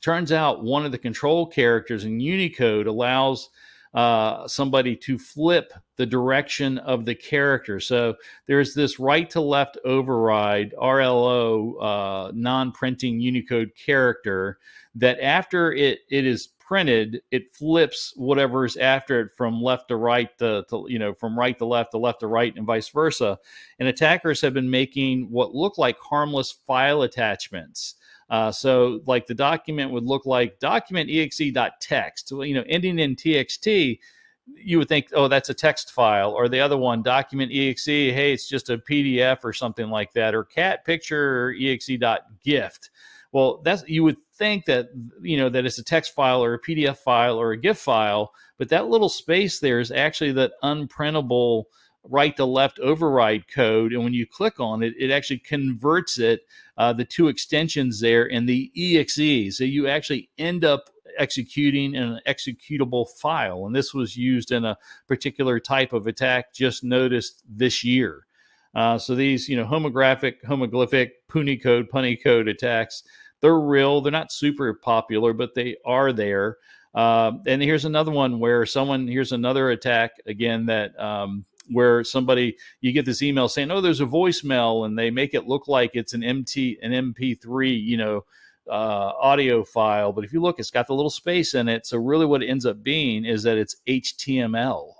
turns out one of the control characters in Unicode allows uh, somebody to flip the direction of the character. So there's this right to left override, RLO, uh, non printing Unicode character that after it, it is printed, it flips whatever's after it from left to right to, to, you know from right to left to left to right and vice versa. And attackers have been making what look like harmless file attachments uh, so like the document would look like document exe.text, you know, ending in txt. You would think, oh, that's a text file, or the other one, document exe. Hey, it's just a PDF or something like that, or cat picture exe.gift. Well, that's you would think that you know that it's a text file or a PDF file or a GIF file, but that little space there is actually that unprintable right to left override code. And when you click on it, it actually converts it, uh, the two extensions there and the exe. So you actually end up executing an executable file. And this was used in a particular type of attack just noticed this year. Uh, so these, you know, homographic, homoglyphic, puny code, punny code attacks, They're real. They're not super popular, but they are there. Uh, and here's another one where someone here's another attack again that um, where somebody you get this email saying, "Oh, there's a voicemail," and they make it look like it's an MT an MP3, you know, uh, audio file. But if you look, it's got the little space in it. So really, what it ends up being is that it's HTML.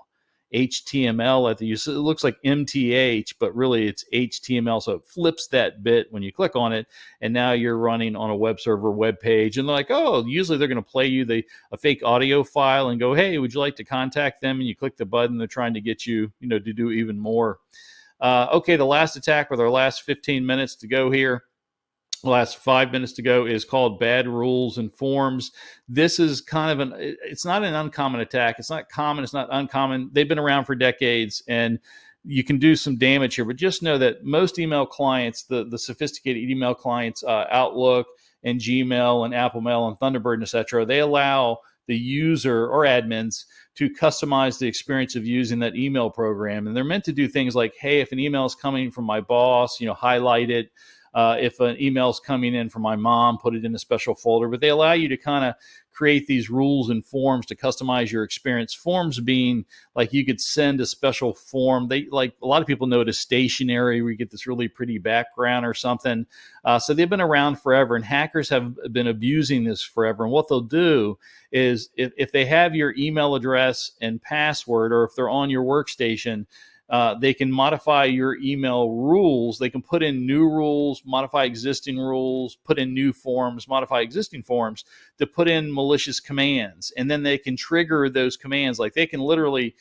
HTML at the use. It looks like MTH, but really it's HTML. So it flips that bit when you click on it, and now you're running on a web server web page. And they're like, oh, usually they're going to play you the a fake audio file and go, hey, would you like to contact them? And you click the button. They're trying to get you, you know, to do even more. Uh, okay, the last attack with our last 15 minutes to go here last five minutes to go is called bad rules and forms. This is kind of an it's not an uncommon attack. It's not common it's not uncommon. They've been around for decades and you can do some damage here but just know that most email clients the the sophisticated email clients uh, outlook and gmail and apple mail and thunderbird etc they allow the user or admins to customize the experience of using that email program. And they're meant to do things like hey if an email is coming from my boss you know highlight it uh, if an email is coming in from my mom, put it in a special folder. But they allow you to kind of create these rules and forms to customize your experience. Forms being like you could send a special form. They like a lot of people know it as stationery, where you get this really pretty background or something. Uh, so they've been around forever, and hackers have been abusing this forever. And what they'll do is if, if they have your email address and password, or if they're on your workstation, uh, they can modify your email rules. They can put in new rules, modify existing rules, put in new forms, modify existing forms to put in malicious commands. And then they can trigger those commands. Like they can literally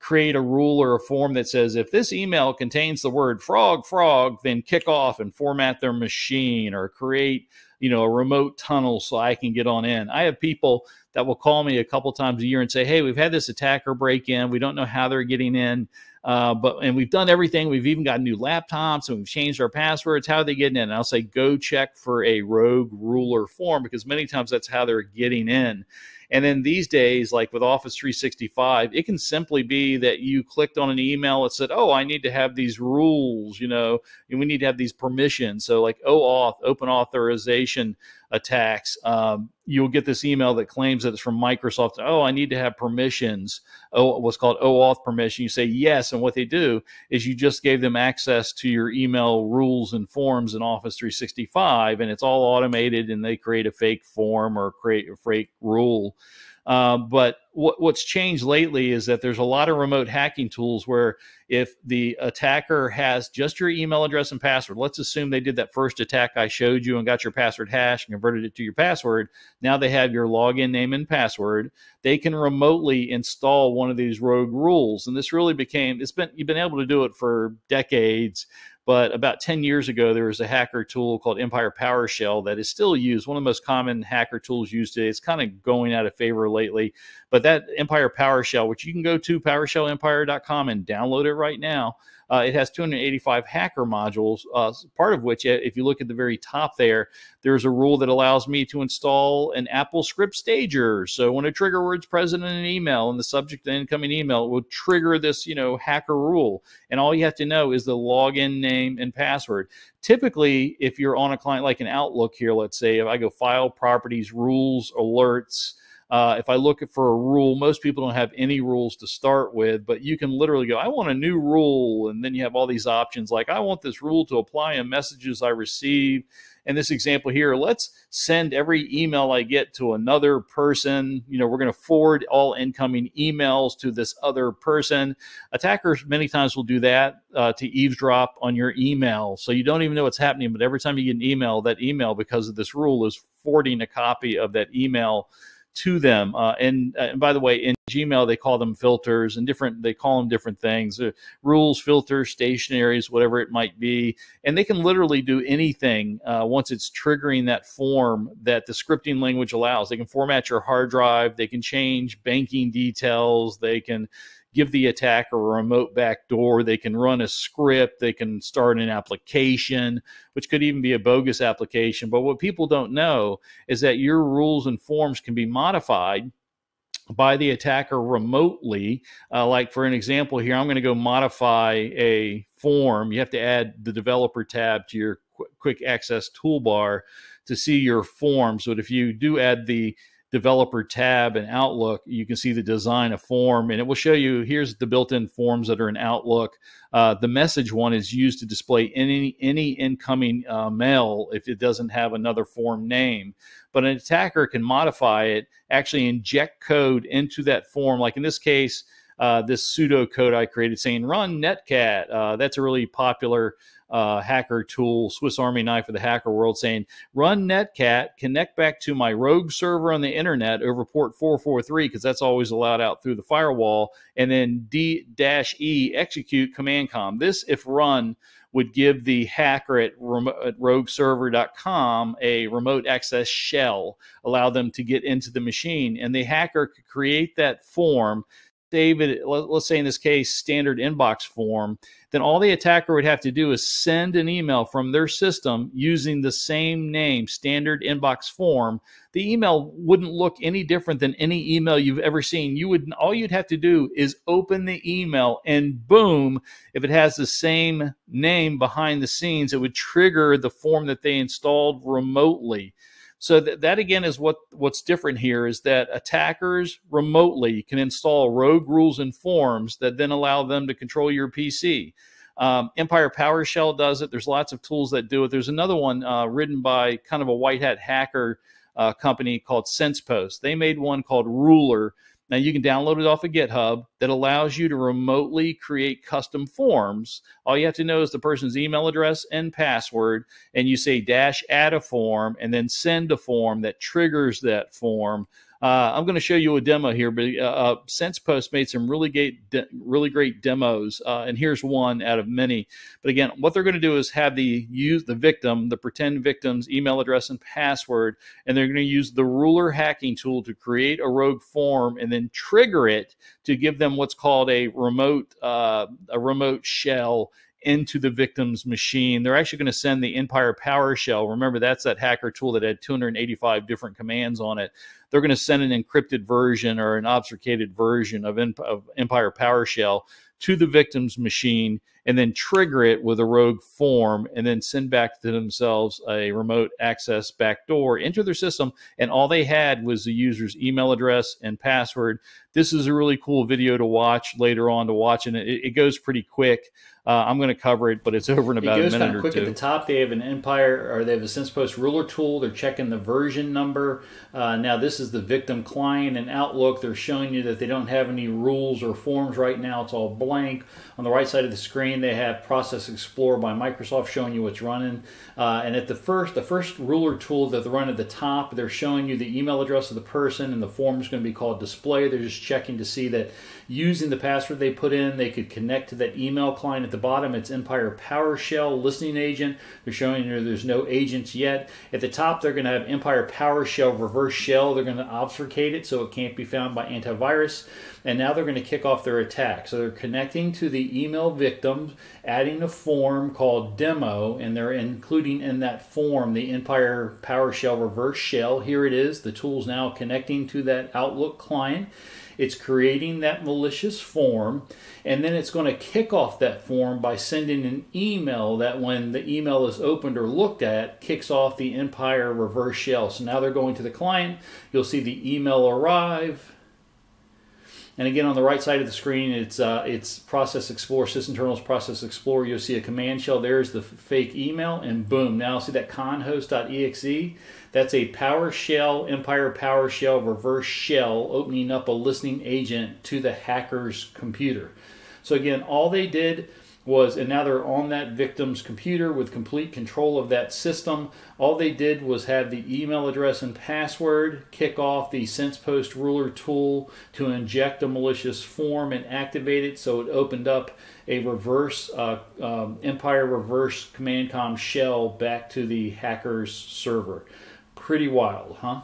create a rule or a form that says if this email contains the word frog, frog, then kick off and format their machine or create, you know, a remote tunnel so I can get on in. I have people that will call me a couple times a year and say, Hey, we've had this attacker break in. We don't know how they're getting in. Uh, but and we've done everything. We've even got new laptops and we've changed our passwords. How are they getting in? And I'll say go check for a rogue ruler form because many times that's how they're getting in. And then these days, like with Office 365, it can simply be that you clicked on an email that said, "Oh, I need to have these rules," you know, and we need to have these permissions. So like OAuth, open authorization attacks, um, you'll get this email that claims that it's from Microsoft. Oh, I need to have permissions. Oh, what's called OAuth permission. You say yes, and what they do is you just gave them access to your email rules and forms in Office 365, and it's all automated, and they create a fake form or create a fake rule uh, but what, what's changed lately is that there's a lot of remote hacking tools where if the attacker has just your email address and password, let's assume they did that first attack I showed you and got your password hash and converted it to your password. Now they have your login name and password. They can remotely install one of these rogue rules. And this really became, it's been, you've been able to do it for decades. But about 10 years ago, there was a hacker tool called Empire PowerShell that is still used, one of the most common hacker tools used today. It's kind of going out of favor lately. But that Empire PowerShell, which you can go to PowerShellEmpire.com and download it right now, uh, it has 285 hacker modules, uh, part of which, if you look at the very top there, there's a rule that allows me to install an Apple script stager. So when a trigger word's present in an email and the subject of the incoming email, will trigger this, you know, hacker rule. And all you have to know is the login name and password. Typically, if you're on a client like an Outlook here, let's say, if I go file, properties, rules, alerts, uh, if I look for a rule, most people don't have any rules to start with, but you can literally go, I want a new rule. And then you have all these options like, I want this rule to apply in messages I receive. And this example here, let's send every email I get to another person. You know, we're going to forward all incoming emails to this other person. Attackers many times will do that uh, to eavesdrop on your email. So you don't even know what's happening, but every time you get an email, that email, because of this rule, is forwarding a copy of that email to them. Uh, and, uh, and, by the way, in Gmail they call them filters and different. They call them different things: uh, rules, filters, stationaries, whatever it might be. And they can literally do anything uh, once it's triggering that form that the scripting language allows. They can format your hard drive. They can change banking details. They can give the attacker a remote backdoor. They can run a script. They can start an application, which could even be a bogus application. But what people don't know is that your rules and forms can be modified by the attacker remotely. Uh, like for an example here, I'm going to go modify a form. You have to add the developer tab to your qu- quick access toolbar to see your form. So, if you do add the developer tab in Outlook, you can see the design of form and it will show you here's the built-in forms that are in Outlook. Uh, the message one is used to display any any incoming uh, mail if it doesn't have another form name. But an attacker can modify it, actually inject code into that form. Like in this case, uh, this pseudo code I created saying run netcat. Uh, that's a really popular uh, hacker tool, Swiss Army knife of the hacker world, saying run netcat, connect back to my rogue server on the internet over port 443 because that's always allowed out through the firewall, and then D E execute command com. This, if run, would give the hacker at, at rogueserver.com a remote access shell, allow them to get into the machine, and the hacker could create that form David, let's say in this case, standard inbox form, then all the attacker would have to do is send an email from their system using the same name, standard inbox form. The email wouldn't look any different than any email you've ever seen. You would all you'd have to do is open the email and boom, if it has the same name behind the scenes, it would trigger the form that they installed remotely. So that, that again is what what's different here is that attackers remotely can install rogue rules and forms that then allow them to control your PC. Um, Empire PowerShell does it. There's lots of tools that do it. There's another one uh, written by kind of a white hat hacker uh, company called SensePost. They made one called Ruler now you can download it off of GitHub that allows you to remotely create custom forms. All you have to know is the person's email address and password, and you say dash add a form and then send a form that triggers that form uh, I'm going to show you a demo here, but uh, uh, SensePost made some really great, de- really great demos, uh, and here's one out of many. But again, what they're going to do is have the use the victim, the pretend victim's email address and password, and they're going to use the ruler hacking tool to create a rogue form and then trigger it to give them what's called a remote uh, a remote shell into the victim's machine. They're actually going to send the Empire PowerShell. Remember, that's that hacker tool that had 285 different commands on it they're going to send an encrypted version or an obfuscated version of, of Empire PowerShell to the victim's machine and then trigger it with a rogue form and then send back to themselves a remote access backdoor into their system. And all they had was the user's email address and password. This is a really cool video to watch later on to watch, and it, it goes pretty quick. Uh, I'm going to cover it, but it's over in about it goes a minute of quick two. At the top, they have an Empire or they have a SensePost ruler tool. They're checking the version number. Uh, now, this is the victim client and Outlook. They're showing you that they don't have any rules or forms right now. It's all blank. On the right side of the screen, they have Process Explorer by Microsoft showing you what's running. Uh, and at the first, the first ruler tool that they run at the top, they're showing you the email address of the person, and the form is going to be called display. They're just checking to see that using the password they put in, they could connect to that email client at the bottom. It's Empire PowerShell listening agent. They're showing you there's no agents yet. At the top, they're going to have Empire PowerShell reverse shell. They're going to obfuscate it so it can't be found by antivirus. And now they're going to kick off their attack. So they're connecting to the email victims, adding a form called demo, and they're including in that form the Empire PowerShell reverse shell. Here it is. The tool's now connecting to that Outlook client. It's creating that malicious form, and then it's going to kick off that form by sending an email that, when the email is opened or looked at, kicks off the Empire reverse shell. So now they're going to the client. You'll see the email arrive. And again, on the right side of the screen, it's uh, it's Process Explorer, Sysinternals Process Explorer. You'll see a command shell. There's the fake email, and boom! Now see that conhost.exe. That's a PowerShell, Empire PowerShell reverse shell opening up a listening agent to the hacker's computer. So again, all they did was, and now they're on that victim's computer with complete control of that system. All they did was have the email address and password, kick off the SensePost ruler tool to inject a malicious form and activate it. So it opened up a reverse uh, um, Empire reverse command com shell back to the hacker's server pretty wild, huh?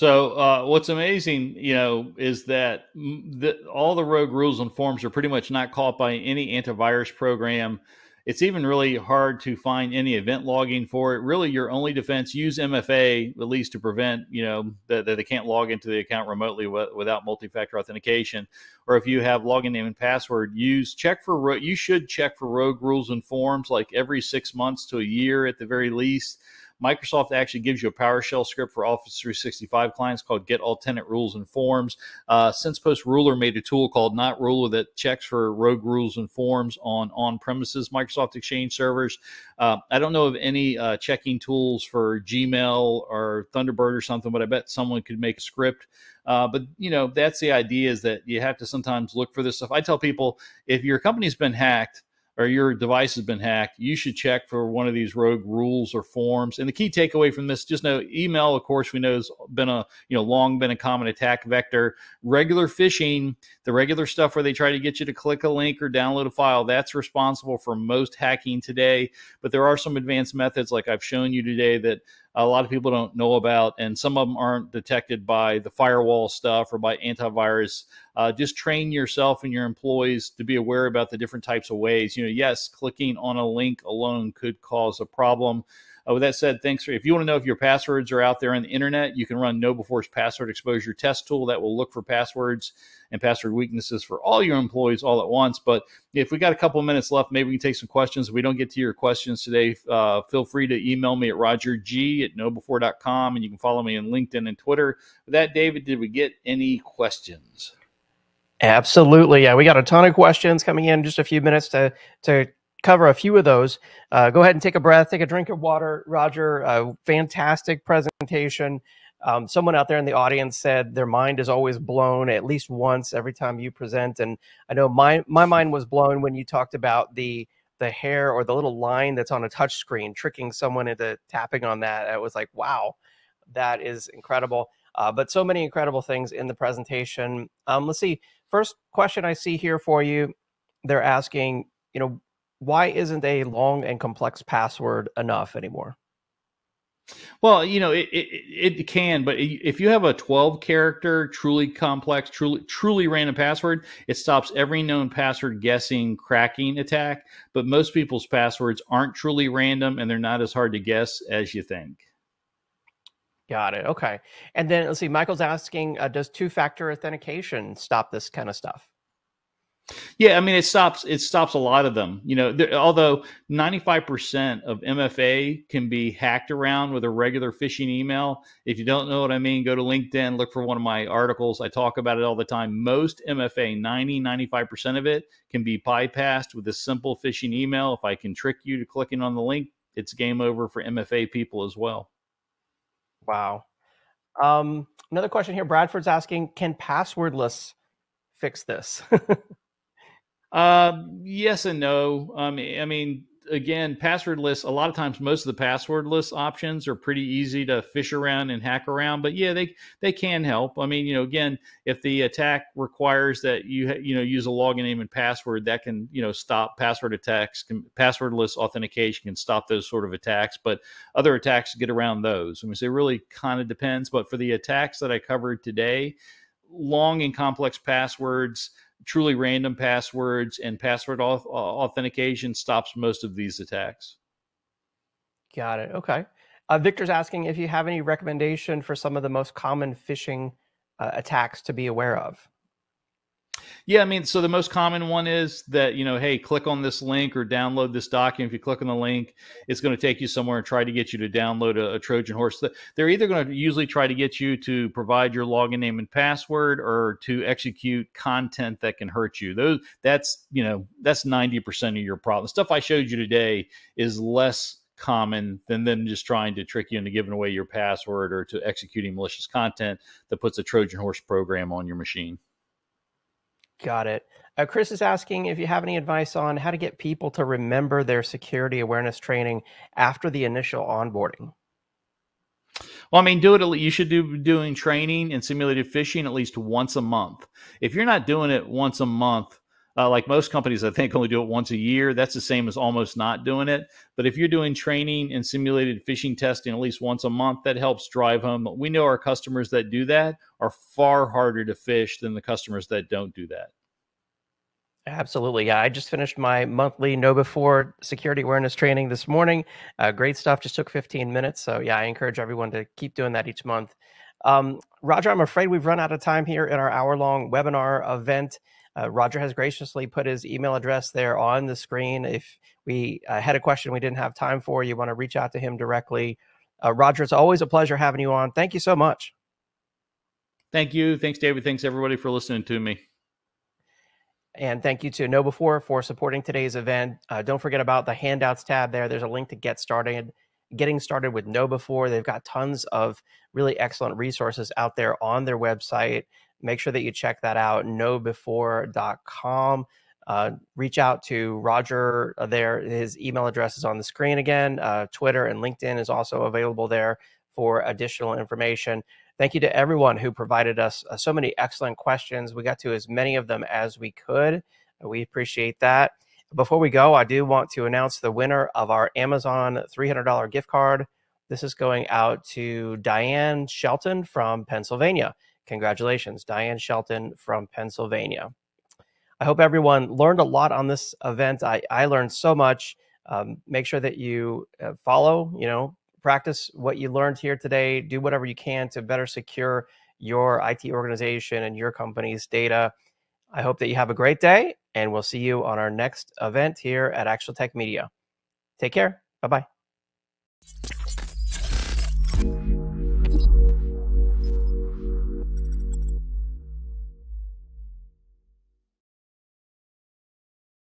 So uh, what's amazing, you know, is that the, all the rogue rules and forms are pretty much not caught by any antivirus program. It's even really hard to find any event logging for it. Really, your only defense use MFA at least to prevent, you know, that, that they can't log into the account remotely w- without multi-factor authentication, or if you have login name and password, use check for you should check for rogue rules and forms like every six months to a year at the very least. Microsoft actually gives you a PowerShell script for Office 365 clients called Get All Tenant Rules and Forms. Uh, SensePost Ruler made a tool called Not Ruler that checks for rogue rules and forms on on-premises Microsoft Exchange servers. Uh, I don't know of any uh, checking tools for Gmail or Thunderbird or something, but I bet someone could make a script. Uh, but you know, that's the idea is that you have to sometimes look for this stuff. I tell people if your company's been hacked, or your device has been hacked, you should check for one of these rogue rules or forms. And the key takeaway from this, just know email, of course, we know has been a you know long been a common attack vector. Regular phishing, the regular stuff where they try to get you to click a link or download a file, that's responsible for most hacking today. But there are some advanced methods, like I've shown you today, that a lot of people don't know about, and some of them aren't detected by the firewall stuff or by antivirus. Uh, just train yourself and your employees to be aware about the different types of ways. You know, yes, clicking on a link alone could cause a problem. Uh, with that said, thanks for if you want to know if your passwords are out there on the internet, you can run KnowBe4's password exposure test tool that will look for passwords and password weaknesses for all your employees all at once. But if we got a couple minutes left, maybe we can take some questions. If we don't get to your questions today, uh, feel free to email me at rogerg at knowbe4.com and you can follow me on LinkedIn and Twitter. With that, David, did we get any questions? Absolutely. Yeah, we got a ton of questions coming in. Just a few minutes to to cover a few of those. Uh, go ahead and take a breath, take a drink of water. Roger, uh, fantastic presentation. Um, someone out there in the audience said their mind is always blown at least once every time you present, and I know my my mind was blown when you talked about the the hair or the little line that's on a touch screen, tricking someone into tapping on that. I was like, wow, that is incredible. Uh, but so many incredible things in the presentation. Um, let's see. First question I see here for you, they're asking, you know, why isn't a long and complex password enough anymore? Well, you know, it, it, it can, but if you have a 12 character, truly complex, truly truly random password, it stops every known password guessing cracking attack. But most people's passwords aren't truly random and they're not as hard to guess as you think. Got it. Okay. And then let's see, Michael's asking, uh, does two factor authentication stop this kind of stuff? Yeah, I mean it stops it stops a lot of them. You know, there, although 95% of MFA can be hacked around with a regular phishing email. If you don't know what I mean, go to LinkedIn, look for one of my articles. I talk about it all the time. Most MFA, 90 95% of it can be bypassed with a simple phishing email. If I can trick you to clicking on the link, it's game over for MFA people as well. Wow. Um, another question here Bradford's asking, can passwordless fix this? Uh, yes and no. Um, I mean, again, password passwordless. A lot of times, most of the passwordless options are pretty easy to phish around and hack around. But yeah, they they can help. I mean, you know, again, if the attack requires that you you know use a login name and password, that can you know stop password attacks. Can, passwordless authentication can stop those sort of attacks. But other attacks get around those. I mean, so it really kind of depends. But for the attacks that I covered today, long and complex passwords truly random passwords and password auth- authentication stops most of these attacks. Got it. Okay. Uh, Victor's asking if you have any recommendation for some of the most common phishing uh, attacks to be aware of. Yeah, I mean, so the most common one is that, you know, hey, click on this link or download this document. If you click on the link, it's going to take you somewhere and try to get you to download a, a Trojan horse. They're either going to usually try to get you to provide your login name and password or to execute content that can hurt you. Those that's, you know, that's 90% of your problem. The stuff I showed you today is less common than them just trying to trick you into giving away your password or to executing malicious content that puts a Trojan horse program on your machine. Got it. Uh, Chris is asking if you have any advice on how to get people to remember their security awareness training after the initial onboarding. Well, I mean, do it. You should do doing training and simulated phishing at least once a month. If you're not doing it once a month, uh, like most companies, I think only do it once a year. That's the same as almost not doing it. But if you're doing training and simulated phishing testing at least once a month, that helps drive home. We know our customers that do that are far harder to phish than the customers that don't do that. Absolutely. Yeah. I just finished my monthly KnowBe4 security awareness training this morning. Uh, great stuff. Just took 15 minutes. So, yeah, I encourage everyone to keep doing that each month. Um, Roger, I'm afraid we've run out of time here in our hour long webinar event. Uh, Roger has graciously put his email address there on the screen. If we uh, had a question we didn't have time for, you want to reach out to him directly. Uh, Roger, it's always a pleasure having you on. Thank you so much. Thank you. Thanks, David. Thanks, everybody, for listening to me. And thank you to KnowBe4 for supporting today's event. Uh, don't forget about the handouts tab there. There's a link to get started, getting started with KnowBe4. They've got tons of really excellent resources out there on their website. Make sure that you check that out, knowbe4.com. Uh, reach out to Roger uh, there. His email address is on the screen again. Uh, Twitter and LinkedIn is also available there for additional information. Thank you to everyone who provided us uh, so many excellent questions. We got to as many of them as we could. We appreciate that. Before we go, I do want to announce the winner of our Amazon $300 gift card. This is going out to Diane Shelton from Pennsylvania. Congratulations, Diane Shelton from Pennsylvania. I hope everyone learned a lot on this event. I, I learned so much. Um, make sure that you uh, follow, you know, practice what you learned here today. Do whatever you can to better secure your IT organization and your company's data. I hope that you have a great day, and we'll see you on our next event here at Actual Tech Media. Take care. Bye bye.